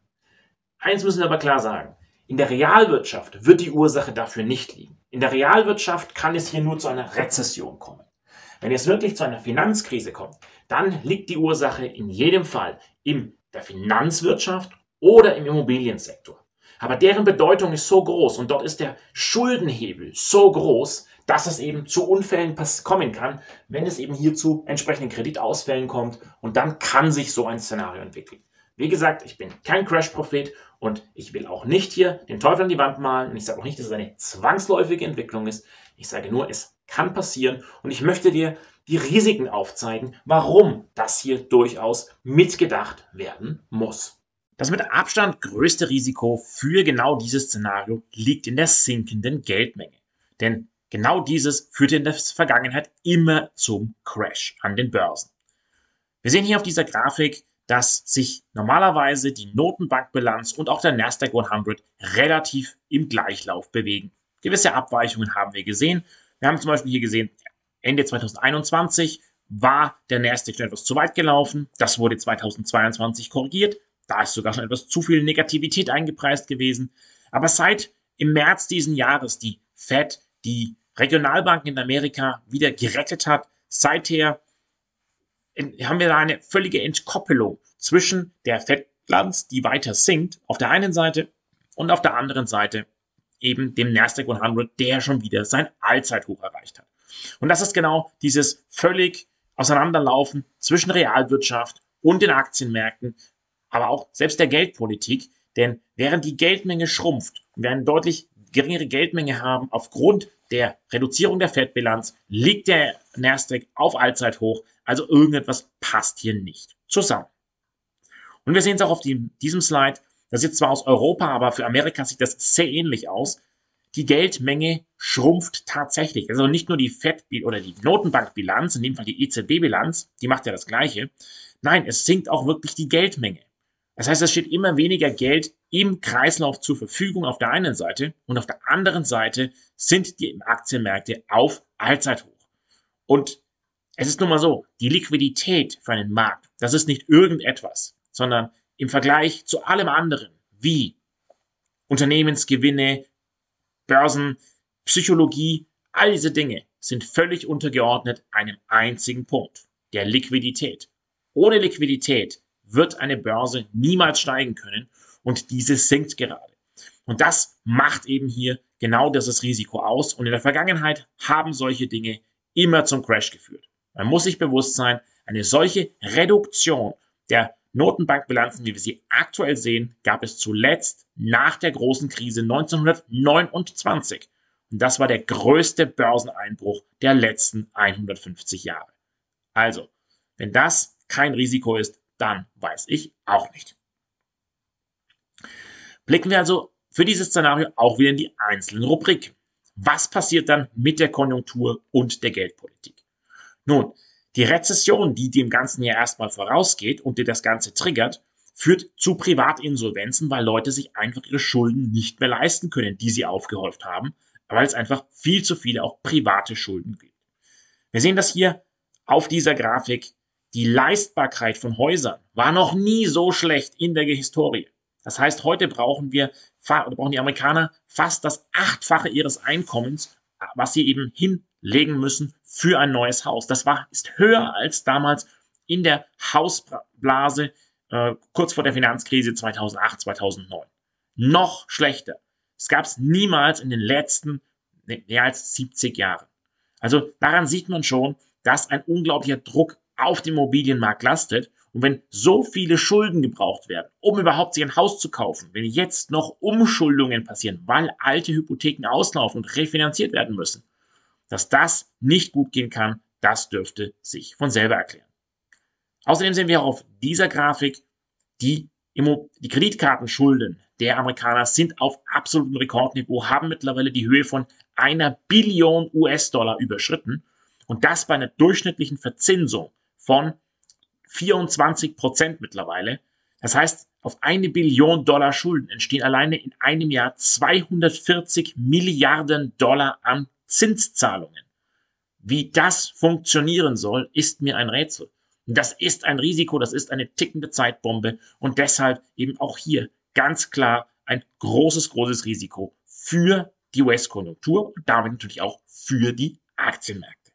Eins müssen wir aber klar sagen, in der Realwirtschaft wird die Ursache dafür nicht liegen. In der Realwirtschaft kann es hier nur zu einer Rezession kommen. Wenn es wirklich zu einer Finanzkrise kommt, dann liegt die Ursache in jedem Fall in der Finanzwirtschaft oder im Immobiliensektor. Aber deren Bedeutung ist so groß und dort ist der Schuldenhebel so groß, dass es eben zu Unfällen kommen kann, wenn es eben hier zu entsprechenden Kreditausfällen kommt und dann kann sich so ein Szenario entwickeln. Wie gesagt, ich bin kein Crash-Prophet und ich will auch nicht hier den Teufel an die Wand malen und ich sage auch nicht, dass es eine zwangsläufige Entwicklung ist. Ich sage nur, es kann passieren und ich möchte dir die Risiken aufzeigen, warum das hier durchaus mitgedacht werden muss. Das mit Abstand größte Risiko für genau dieses Szenario liegt in der sinkenden Geldmenge. Denn genau dieses führte in der Vergangenheit immer zum Crash an den Börsen. Wir sehen hier auf dieser Grafik dass sich normalerweise die Notenbankbilanz und auch der Nasdaq 100 relativ im Gleichlauf bewegen. Gewisse Abweichungen haben wir gesehen. Wir haben zum Beispiel hier gesehen, Ende 2021 war der Nasdaq schon etwas zu weit gelaufen. Das wurde 2022 korrigiert. Da ist sogar schon etwas zu viel Negativität eingepreist gewesen. Aber seit im März diesen Jahres die Fed die Regionalbanken in Amerika wieder gerettet hat, seither haben wir da eine völlige Entkoppelung zwischen der Fettbilanz, die weiter sinkt, auf der einen Seite und auf der anderen Seite eben dem Nasdaq 100, der schon wieder sein Allzeithoch erreicht hat. Und das ist genau dieses völlig Auseinanderlaufen zwischen Realwirtschaft und den Aktienmärkten, aber auch selbst der Geldpolitik. Denn während die Geldmenge schrumpft eine deutlich geringere Geldmenge haben aufgrund der Reduzierung der Fettbilanz, liegt der Nasdaq auf Allzeithoch. Also irgendetwas passt hier nicht zusammen. Und wir sehen es auch auf die, diesem Slide. Das jetzt zwar aus Europa, aber für Amerika sieht das sehr ähnlich aus. Die Geldmenge schrumpft tatsächlich. Also nicht nur die Fed oder die Notenbankbilanz, in dem Fall die EZB-Bilanz, die macht ja das Gleiche. Nein, es sinkt auch wirklich die Geldmenge. Das heißt, es steht immer weniger Geld im Kreislauf zur Verfügung auf der einen Seite und auf der anderen Seite sind die Aktienmärkte auf Allzeithoch. Und es ist nun mal so, die Liquidität für einen Markt, das ist nicht irgendetwas, sondern im Vergleich zu allem anderen, wie Unternehmensgewinne, Börsen, Psychologie, all diese Dinge sind völlig untergeordnet einem einzigen Punkt, der Liquidität. Ohne Liquidität wird eine Börse niemals steigen können und diese sinkt gerade. Und das macht eben hier genau dieses Risiko aus. Und in der Vergangenheit haben solche Dinge immer zum Crash geführt. Man muss sich bewusst sein, eine solche Reduktion der Notenbankbilanzen, wie wir sie aktuell sehen, gab es zuletzt nach der großen Krise 1929. Und das war der größte Börseneinbruch der letzten 150 Jahre. Also, wenn das kein Risiko ist, dann weiß ich auch nicht. Blicken wir also für dieses Szenario auch wieder in die einzelnen Rubriken. Was passiert dann mit der Konjunktur und der Geldpolitik? Nun, die Rezession, die dem Ganzen ja erstmal vorausgeht und die das Ganze triggert, führt zu Privatinsolvenzen, weil Leute sich einfach ihre Schulden nicht mehr leisten können, die sie aufgehäuft haben, weil es einfach viel zu viele auch private Schulden gibt. Wir sehen das hier auf dieser Grafik. Die Leistbarkeit von Häusern war noch nie so schlecht in der Historie. Das heißt, heute brauchen wir, brauchen die Amerikaner fast das Achtfache ihres Einkommens, was sie eben hinlegen müssen für ein neues Haus. Das war, ist höher als damals in der Hausblase äh, kurz vor der Finanzkrise 2008, 2009. Noch schlechter. Es gab es niemals in den letzten mehr als 70 Jahren. Also daran sieht man schon, dass ein unglaublicher Druck auf den Immobilienmarkt lastet. Und wenn so viele Schulden gebraucht werden, um überhaupt sich ein Haus zu kaufen, wenn jetzt noch Umschuldungen passieren, weil alte Hypotheken auslaufen und refinanziert werden müssen, dass das nicht gut gehen kann, das dürfte sich von selber erklären. Außerdem sehen wir auch auf dieser Grafik, die, die Kreditkartenschulden der Amerikaner sind auf absolutem Rekordniveau, haben mittlerweile die Höhe von einer Billion US-Dollar überschritten und das bei einer durchschnittlichen Verzinsung von 24 Prozent mittlerweile. Das heißt, auf eine Billion Dollar Schulden entstehen alleine in einem Jahr 240 Milliarden Dollar an Zinszahlungen. Wie das funktionieren soll, ist mir ein Rätsel. Das ist ein Risiko, das ist eine tickende Zeitbombe und deshalb eben auch hier ganz klar ein großes, großes Risiko für die US-Konjunktur und damit natürlich auch für die Aktienmärkte.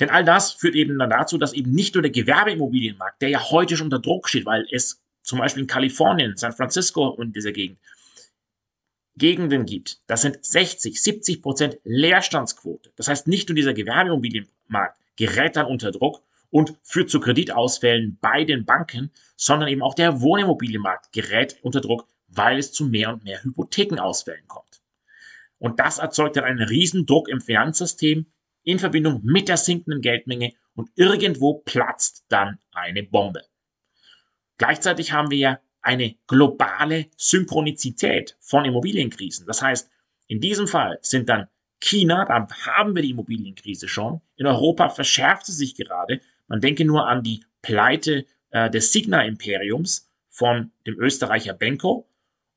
Denn all das führt eben dann dazu, dass eben nicht nur der Gewerbeimmobilienmarkt, der ja heute schon unter Druck steht, weil es zum Beispiel in Kalifornien, San Francisco und dieser Gegend Gegenden gibt, das sind 60, 70 Prozent Leerstandsquote. Das heißt, nicht nur dieser Gewerbeimmobilienmarkt gerät dann unter Druck und führt zu Kreditausfällen bei den Banken, sondern eben auch der Wohnimmobilienmarkt gerät unter Druck, weil es zu mehr und mehr Hypothekenausfällen kommt. Und das erzeugt dann einen Riesendruck im Finanzsystem in Verbindung mit der sinkenden Geldmenge und irgendwo platzt dann eine Bombe. Gleichzeitig haben wir ja eine globale Synchronizität von Immobilienkrisen. Das heißt, in diesem Fall sind dann China, da haben wir die Immobilienkrise schon. In Europa verschärft sie sich gerade. Man denke nur an die Pleite äh, des Signa-Imperiums von dem Österreicher Benko.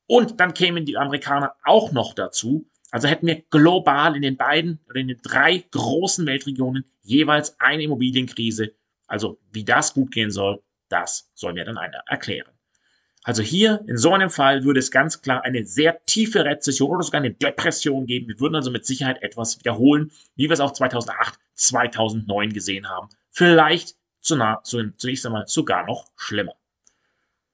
Und dann kämen die Amerikaner auch noch dazu. Also hätten wir global in den beiden oder in den drei großen Weltregionen jeweils eine Immobilienkrise. Also wie das gut gehen soll, das soll mir dann einer erklären. Also hier in so einem Fall würde es ganz klar eine sehr tiefe Rezession oder sogar eine Depression geben. Wir würden also mit Sicherheit etwas wiederholen, wie wir es auch 2008, 2009 gesehen haben. Vielleicht zunächst einmal sogar noch schlimmer.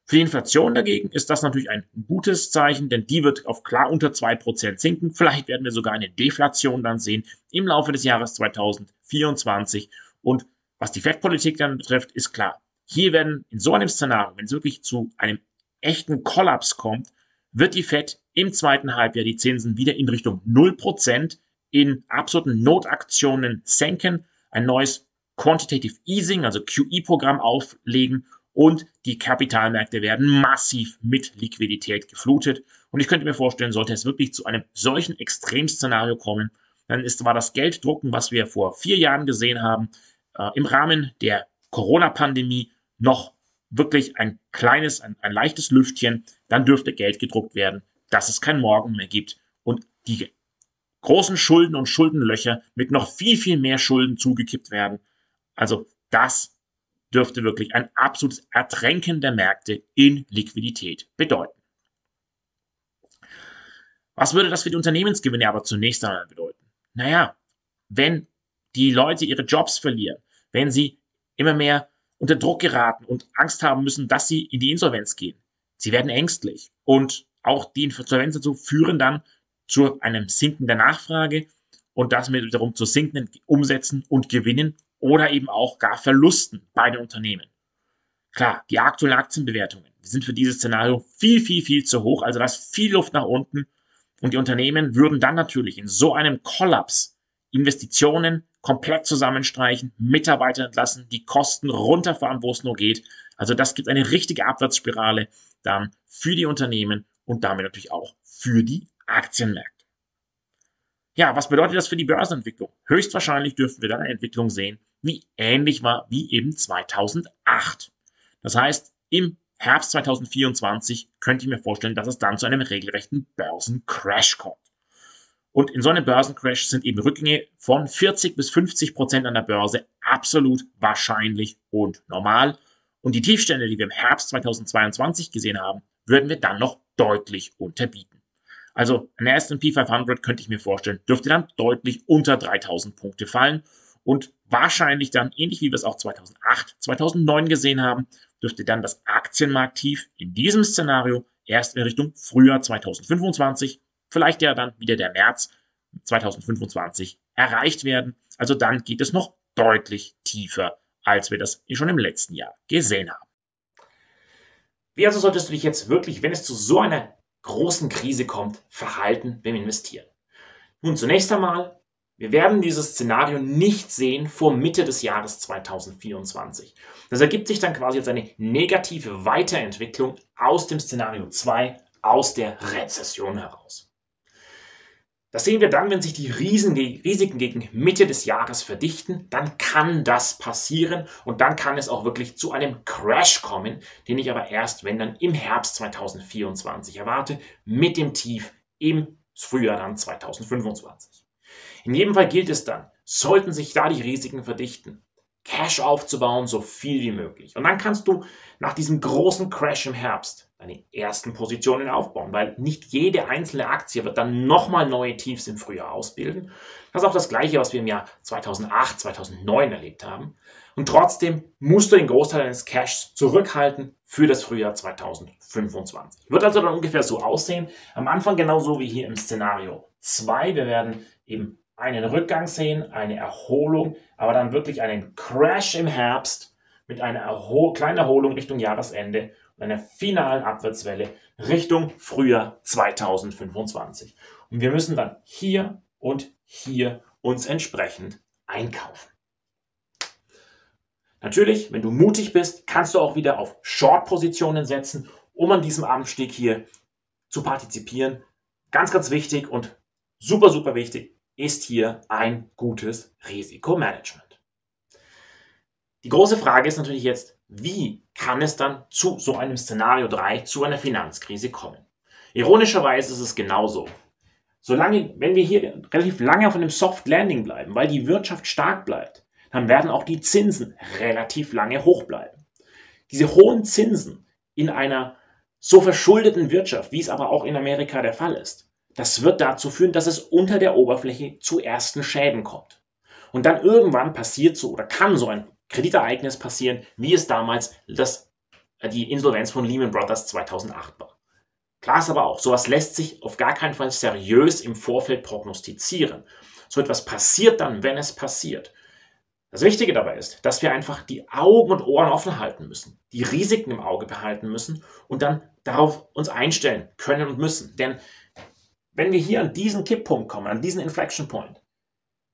Für die Inflation dagegen ist das natürlich ein gutes Zeichen, denn die wird auf klar unter 2% sinken. Vielleicht werden wir sogar eine Deflation dann sehen im Laufe des Jahres 2024. Und was die Fettpolitik dann betrifft, ist klar. Hier werden in so einem Szenario, wenn es wirklich zu einem echten Kollaps kommt, wird die Fed im zweiten Halbjahr die Zinsen wieder in Richtung 0% in absoluten Notaktionen senken, ein neues Quantitative Easing, also QE-Programm auflegen und die Kapitalmärkte werden massiv mit Liquidität geflutet. Und ich könnte mir vorstellen, sollte es wirklich zu einem solchen Extremszenario kommen, dann ist, war das Gelddrucken, was wir vor vier Jahren gesehen haben, äh, im Rahmen der Corona-Pandemie noch wirklich ein kleines, ein, ein leichtes Lüftchen, dann dürfte Geld gedruckt werden, dass es kein Morgen mehr gibt und die großen Schulden und Schuldenlöcher mit noch viel, viel mehr Schulden zugekippt werden. Also das dürfte wirklich ein absolutes Ertränken der Märkte in Liquidität bedeuten. Was würde das für die Unternehmensgewinne aber zunächst einmal bedeuten? Naja, wenn die Leute ihre Jobs verlieren, wenn sie immer mehr unter Druck geraten und Angst haben müssen, dass sie in die Insolvenz gehen. Sie werden ängstlich und auch die Insolvenz dazu führen dann zu einem Sinken der Nachfrage und das wiederum zu sinkenden Umsätzen und Gewinnen oder eben auch gar Verlusten bei den Unternehmen. Klar, die aktuellen Aktienbewertungen sind für dieses Szenario viel, viel, viel zu hoch, also da ist viel Luft nach unten und die Unternehmen würden dann natürlich in so einem Kollaps Investitionen komplett zusammenstreichen, Mitarbeiter entlassen, die Kosten runterfahren, wo es nur geht. Also das gibt eine richtige Abwärtsspirale dann für die Unternehmen und damit natürlich auch für die Aktienmärkte. Ja, was bedeutet das für die Börsenentwicklung? Höchstwahrscheinlich dürften wir dann eine Entwicklung sehen, wie ähnlich war wie eben 2008. Das heißt, im Herbst 2024 könnte ich mir vorstellen, dass es dann zu einem regelrechten Börsencrash kommt. Und in so einem Börsencrash sind eben Rückgänge von 40 bis 50 Prozent an der Börse absolut wahrscheinlich und normal. Und die Tiefstände, die wir im Herbst 2022 gesehen haben, würden wir dann noch deutlich unterbieten. Also ein S&P 500 könnte ich mir vorstellen, dürfte dann deutlich unter 3000 Punkte fallen und wahrscheinlich dann, ähnlich wie wir es auch 2008, 2009 gesehen haben, dürfte dann das Aktienmarkttief in diesem Szenario erst in Richtung Frühjahr 2025 vielleicht ja dann wieder der März 2025 erreicht werden. Also dann geht es noch deutlich tiefer, als wir das schon im letzten Jahr gesehen haben. Wie also solltest du dich jetzt wirklich, wenn es zu so einer großen Krise kommt, verhalten beim Investieren? Nun, zunächst einmal, wir werden dieses Szenario nicht sehen vor Mitte des Jahres 2024. Das ergibt sich dann quasi als eine negative Weiterentwicklung aus dem Szenario 2, aus der Rezession heraus. Das sehen wir dann, wenn sich die Risiken gegen Mitte des Jahres verdichten, dann kann das passieren und dann kann es auch wirklich zu einem Crash kommen, den ich aber erst, wenn dann im Herbst 2024 erwarte, mit dem Tief im Frühjahr dann 2025. In jedem Fall gilt es dann, sollten sich da die Risiken verdichten, Cash aufzubauen, so viel wie möglich. Und dann kannst du nach diesem großen Crash im Herbst deine ersten Positionen aufbauen, weil nicht jede einzelne Aktie wird dann nochmal neue Tiefs im Frühjahr ausbilden. Das ist auch das Gleiche, was wir im Jahr 2008, 2009 erlebt haben. Und trotzdem musst du den Großteil deines Cashs zurückhalten für das Frühjahr 2025. Wird also dann ungefähr so aussehen. Am Anfang genauso wie hier im Szenario 2. Wir werden eben einen Rückgang sehen, eine Erholung, aber dann wirklich einen Crash im Herbst mit einer Erho kleinen Erholung Richtung Jahresende und einer finalen Abwärtswelle Richtung Frühjahr 2025. Und wir müssen dann hier und hier uns entsprechend einkaufen. Natürlich, wenn du mutig bist, kannst du auch wieder auf Short-Positionen setzen, um an diesem Anstieg hier zu partizipieren. Ganz, ganz wichtig und super, super wichtig ist hier ein gutes Risikomanagement. Die große Frage ist natürlich jetzt, wie kann es dann zu so einem Szenario 3, zu einer Finanzkrise kommen? Ironischerweise ist es genauso. solange, wenn wir hier relativ lange auf einem Soft Landing bleiben, weil die Wirtschaft stark bleibt, dann werden auch die Zinsen relativ lange hoch bleiben. Diese hohen Zinsen in einer so verschuldeten Wirtschaft, wie es aber auch in Amerika der Fall ist, das wird dazu führen, dass es unter der Oberfläche zu ersten Schäden kommt. Und dann irgendwann passiert so oder kann so ein Kreditereignis passieren, wie es damals das, äh, die Insolvenz von Lehman Brothers 2008 war. Klar ist aber auch, sowas lässt sich auf gar keinen Fall seriös im Vorfeld prognostizieren. So etwas passiert dann, wenn es passiert. Das Wichtige dabei ist, dass wir einfach die Augen und Ohren offen halten müssen, die Risiken im Auge behalten müssen und dann darauf uns einstellen können und müssen. Denn wenn wir hier an diesen Kipppunkt kommen, an diesen Inflection Point,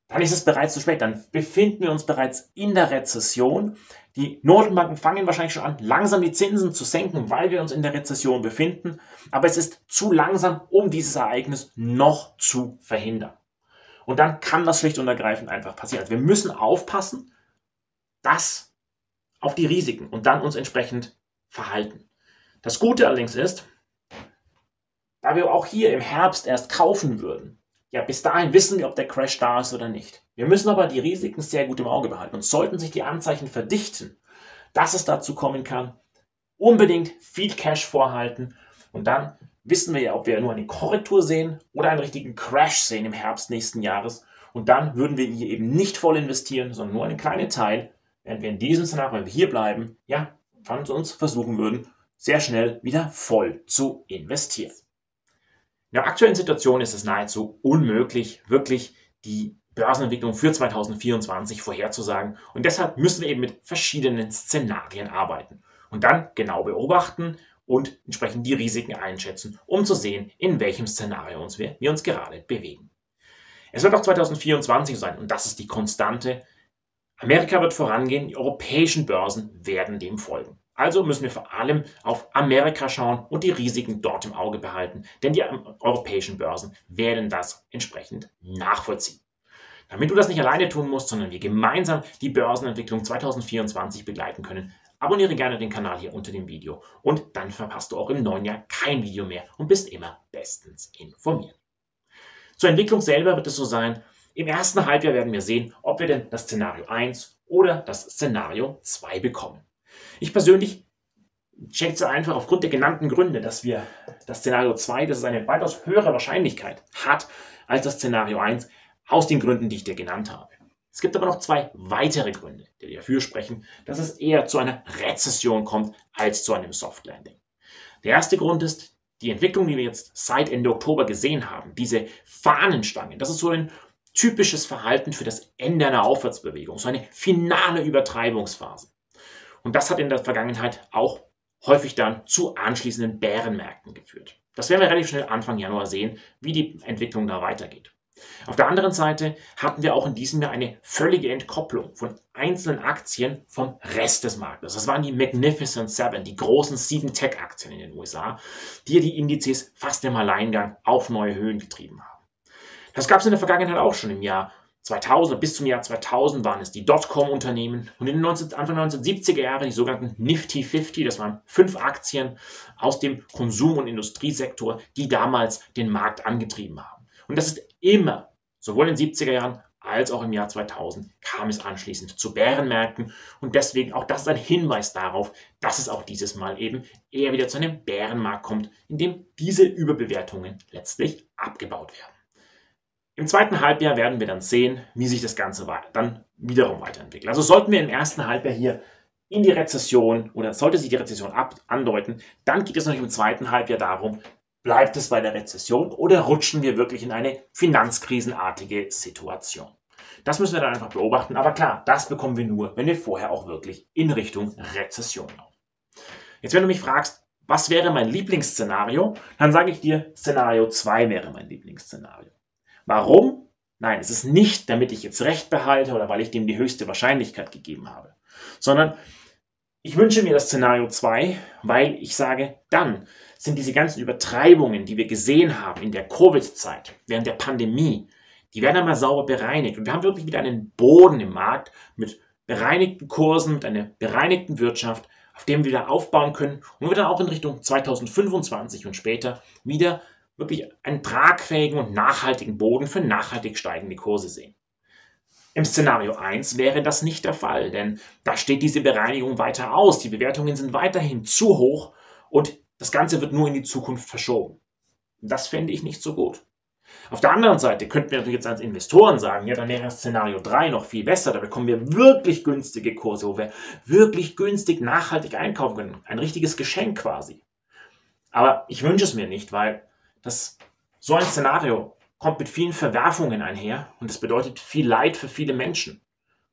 dann ist es bereits zu spät. Dann befinden wir uns bereits in der Rezession. Die Notenbanken fangen wahrscheinlich schon an, langsam die Zinsen zu senken, weil wir uns in der Rezession befinden. Aber es ist zu langsam, um dieses Ereignis noch zu verhindern. Und dann kann das schlicht und ergreifend einfach passieren. Wir müssen aufpassen, dass auf die Risiken und dann uns entsprechend verhalten. Das Gute allerdings ist, da wir auch hier im Herbst erst kaufen würden, ja, bis dahin wissen wir, ob der Crash da ist oder nicht. Wir müssen aber die Risiken sehr gut im Auge behalten und sollten sich die Anzeichen verdichten, dass es dazu kommen kann, unbedingt viel Cash vorhalten und dann wissen wir ja, ob wir nur eine Korrektur sehen oder einen richtigen Crash sehen im Herbst nächsten Jahres. Und dann würden wir hier eben nicht voll investieren, sondern nur einen kleinen Teil, während wir in diesem Szenario, wenn wir hier bleiben, ja, von uns versuchen würden, sehr schnell wieder voll zu investieren. In der aktuellen Situation ist es nahezu unmöglich, wirklich die Börsenentwicklung für 2024 vorherzusagen. Und deshalb müssen wir eben mit verschiedenen Szenarien arbeiten und dann genau beobachten und entsprechend die Risiken einschätzen, um zu sehen, in welchem Szenario uns wir, wir uns gerade bewegen. Es wird auch 2024 sein und das ist die Konstante. Amerika wird vorangehen, die europäischen Börsen werden dem folgen. Also müssen wir vor allem auf Amerika schauen und die Risiken dort im Auge behalten, denn die europäischen Börsen werden das entsprechend nachvollziehen. Damit du das nicht alleine tun musst, sondern wir gemeinsam die Börsenentwicklung 2024 begleiten können, Abonniere gerne den Kanal hier unter dem Video und dann verpasst du auch im neuen Jahr kein Video mehr und bist immer bestens informiert. Zur Entwicklung selber wird es so sein, im ersten Halbjahr werden wir sehen, ob wir denn das Szenario 1 oder das Szenario 2 bekommen. Ich persönlich schätze einfach aufgrund der genannten Gründe, dass wir das Szenario 2, das es eine weitaus höhere Wahrscheinlichkeit hat als das Szenario 1, aus den Gründen, die ich dir genannt habe. Es gibt aber noch zwei weitere Gründe, die dafür sprechen, dass es eher zu einer Rezession kommt als zu einem Soft Landing. Der erste Grund ist die Entwicklung, die wir jetzt seit Ende Oktober gesehen haben. Diese Fahnenstangen, das ist so ein typisches Verhalten für das Ende einer Aufwärtsbewegung, so eine finale Übertreibungsphase. Und das hat in der Vergangenheit auch häufig dann zu anschließenden Bärenmärkten geführt. Das werden wir relativ schnell Anfang Januar sehen, wie die Entwicklung da weitergeht. Auf der anderen Seite hatten wir auch in diesem Jahr eine völlige Entkopplung von einzelnen Aktien vom Rest des Marktes. Das waren die Magnificent Seven, die großen sieben Tech-Aktien in den USA, die die Indizes fast im Alleingang auf neue Höhen getrieben haben. Das gab es in der Vergangenheit auch schon im Jahr 2000, bis zum Jahr 2000 waren es die Dotcom-Unternehmen und in den 19, Anfang 1970er Jahre die sogenannten Nifty 50, das waren fünf Aktien aus dem Konsum- und Industriesektor, die damals den Markt angetrieben haben. Und das ist immer, sowohl in den 70er Jahren als auch im Jahr 2000, kam es anschließend zu Bärenmärkten. Und deswegen auch das ist ein Hinweis darauf, dass es auch dieses Mal eben eher wieder zu einem Bärenmarkt kommt, in dem diese Überbewertungen letztlich abgebaut werden. Im zweiten Halbjahr werden wir dann sehen, wie sich das Ganze dann wiederum weiterentwickelt. Also sollten wir im ersten Halbjahr hier in die Rezession oder sollte sich die Rezession ab andeuten, dann geht es noch im zweiten Halbjahr darum, Bleibt es bei der Rezession oder rutschen wir wirklich in eine finanzkrisenartige Situation? Das müssen wir dann einfach beobachten. Aber klar, das bekommen wir nur, wenn wir vorher auch wirklich in Richtung Rezession laufen. Jetzt, wenn du mich fragst, was wäre mein Lieblingsszenario, dann sage ich dir, Szenario 2 wäre mein Lieblingsszenario. Warum? Nein, es ist nicht, damit ich jetzt Recht behalte oder weil ich dem die höchste Wahrscheinlichkeit gegeben habe, sondern ich wünsche mir das Szenario 2, weil ich sage, dann sind diese ganzen Übertreibungen, die wir gesehen haben in der Covid-Zeit, während der Pandemie, die werden einmal sauber bereinigt. Und wir haben wirklich wieder einen Boden im Markt mit bereinigten Kursen, mit einer bereinigten Wirtschaft, auf dem wir wieder aufbauen können und wir dann auch in Richtung 2025 und später wieder wirklich einen tragfähigen und nachhaltigen Boden für nachhaltig steigende Kurse sehen. Im Szenario 1 wäre das nicht der Fall, denn da steht diese Bereinigung weiter aus. Die Bewertungen sind weiterhin zu hoch und das Ganze wird nur in die Zukunft verschoben. Das fände ich nicht so gut. Auf der anderen Seite könnten wir natürlich jetzt als Investoren sagen, ja, dann wäre Szenario 3 noch viel besser. Da bekommen wir wirklich günstige Kurse, wo wir wirklich günstig nachhaltig einkaufen können. Ein richtiges Geschenk quasi. Aber ich wünsche es mir nicht, weil das, so ein Szenario kommt mit vielen Verwerfungen einher und das bedeutet viel Leid für viele Menschen.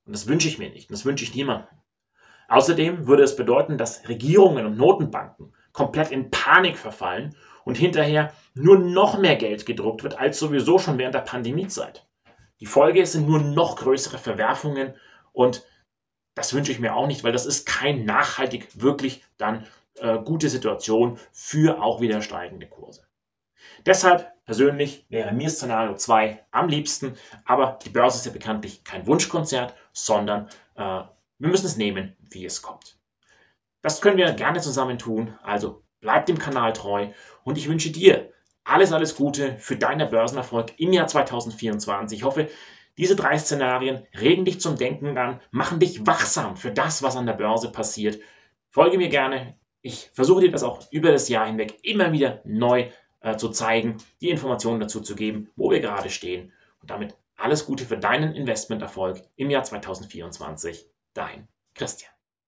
Und das wünsche ich mir nicht und das wünsche ich niemandem. Außerdem würde es bedeuten, dass Regierungen und Notenbanken komplett in Panik verfallen und hinterher nur noch mehr Geld gedruckt wird als sowieso schon während der Pandemiezeit. Die Folge sind nur noch größere Verwerfungen und das wünsche ich mir auch nicht, weil das ist kein nachhaltig wirklich dann äh, gute Situation für auch wieder steigende Kurse. Deshalb persönlich wäre mir Szenario 2 am liebsten, aber die Börse ist ja bekanntlich kein Wunschkonzert, sondern äh, wir müssen es nehmen, wie es kommt. Das können wir gerne zusammen tun, also bleib dem Kanal treu und ich wünsche dir alles, alles Gute für deinen Börsenerfolg im Jahr 2024. Ich hoffe, diese drei Szenarien regen dich zum Denken an, machen dich wachsam für das, was an der Börse passiert. Folge mir gerne. Ich versuche dir das auch über das Jahr hinweg immer wieder neu äh, zu zeigen, die Informationen dazu zu geben, wo wir gerade stehen. Und damit alles Gute für deinen Investmenterfolg im Jahr 2024. Dein Christian.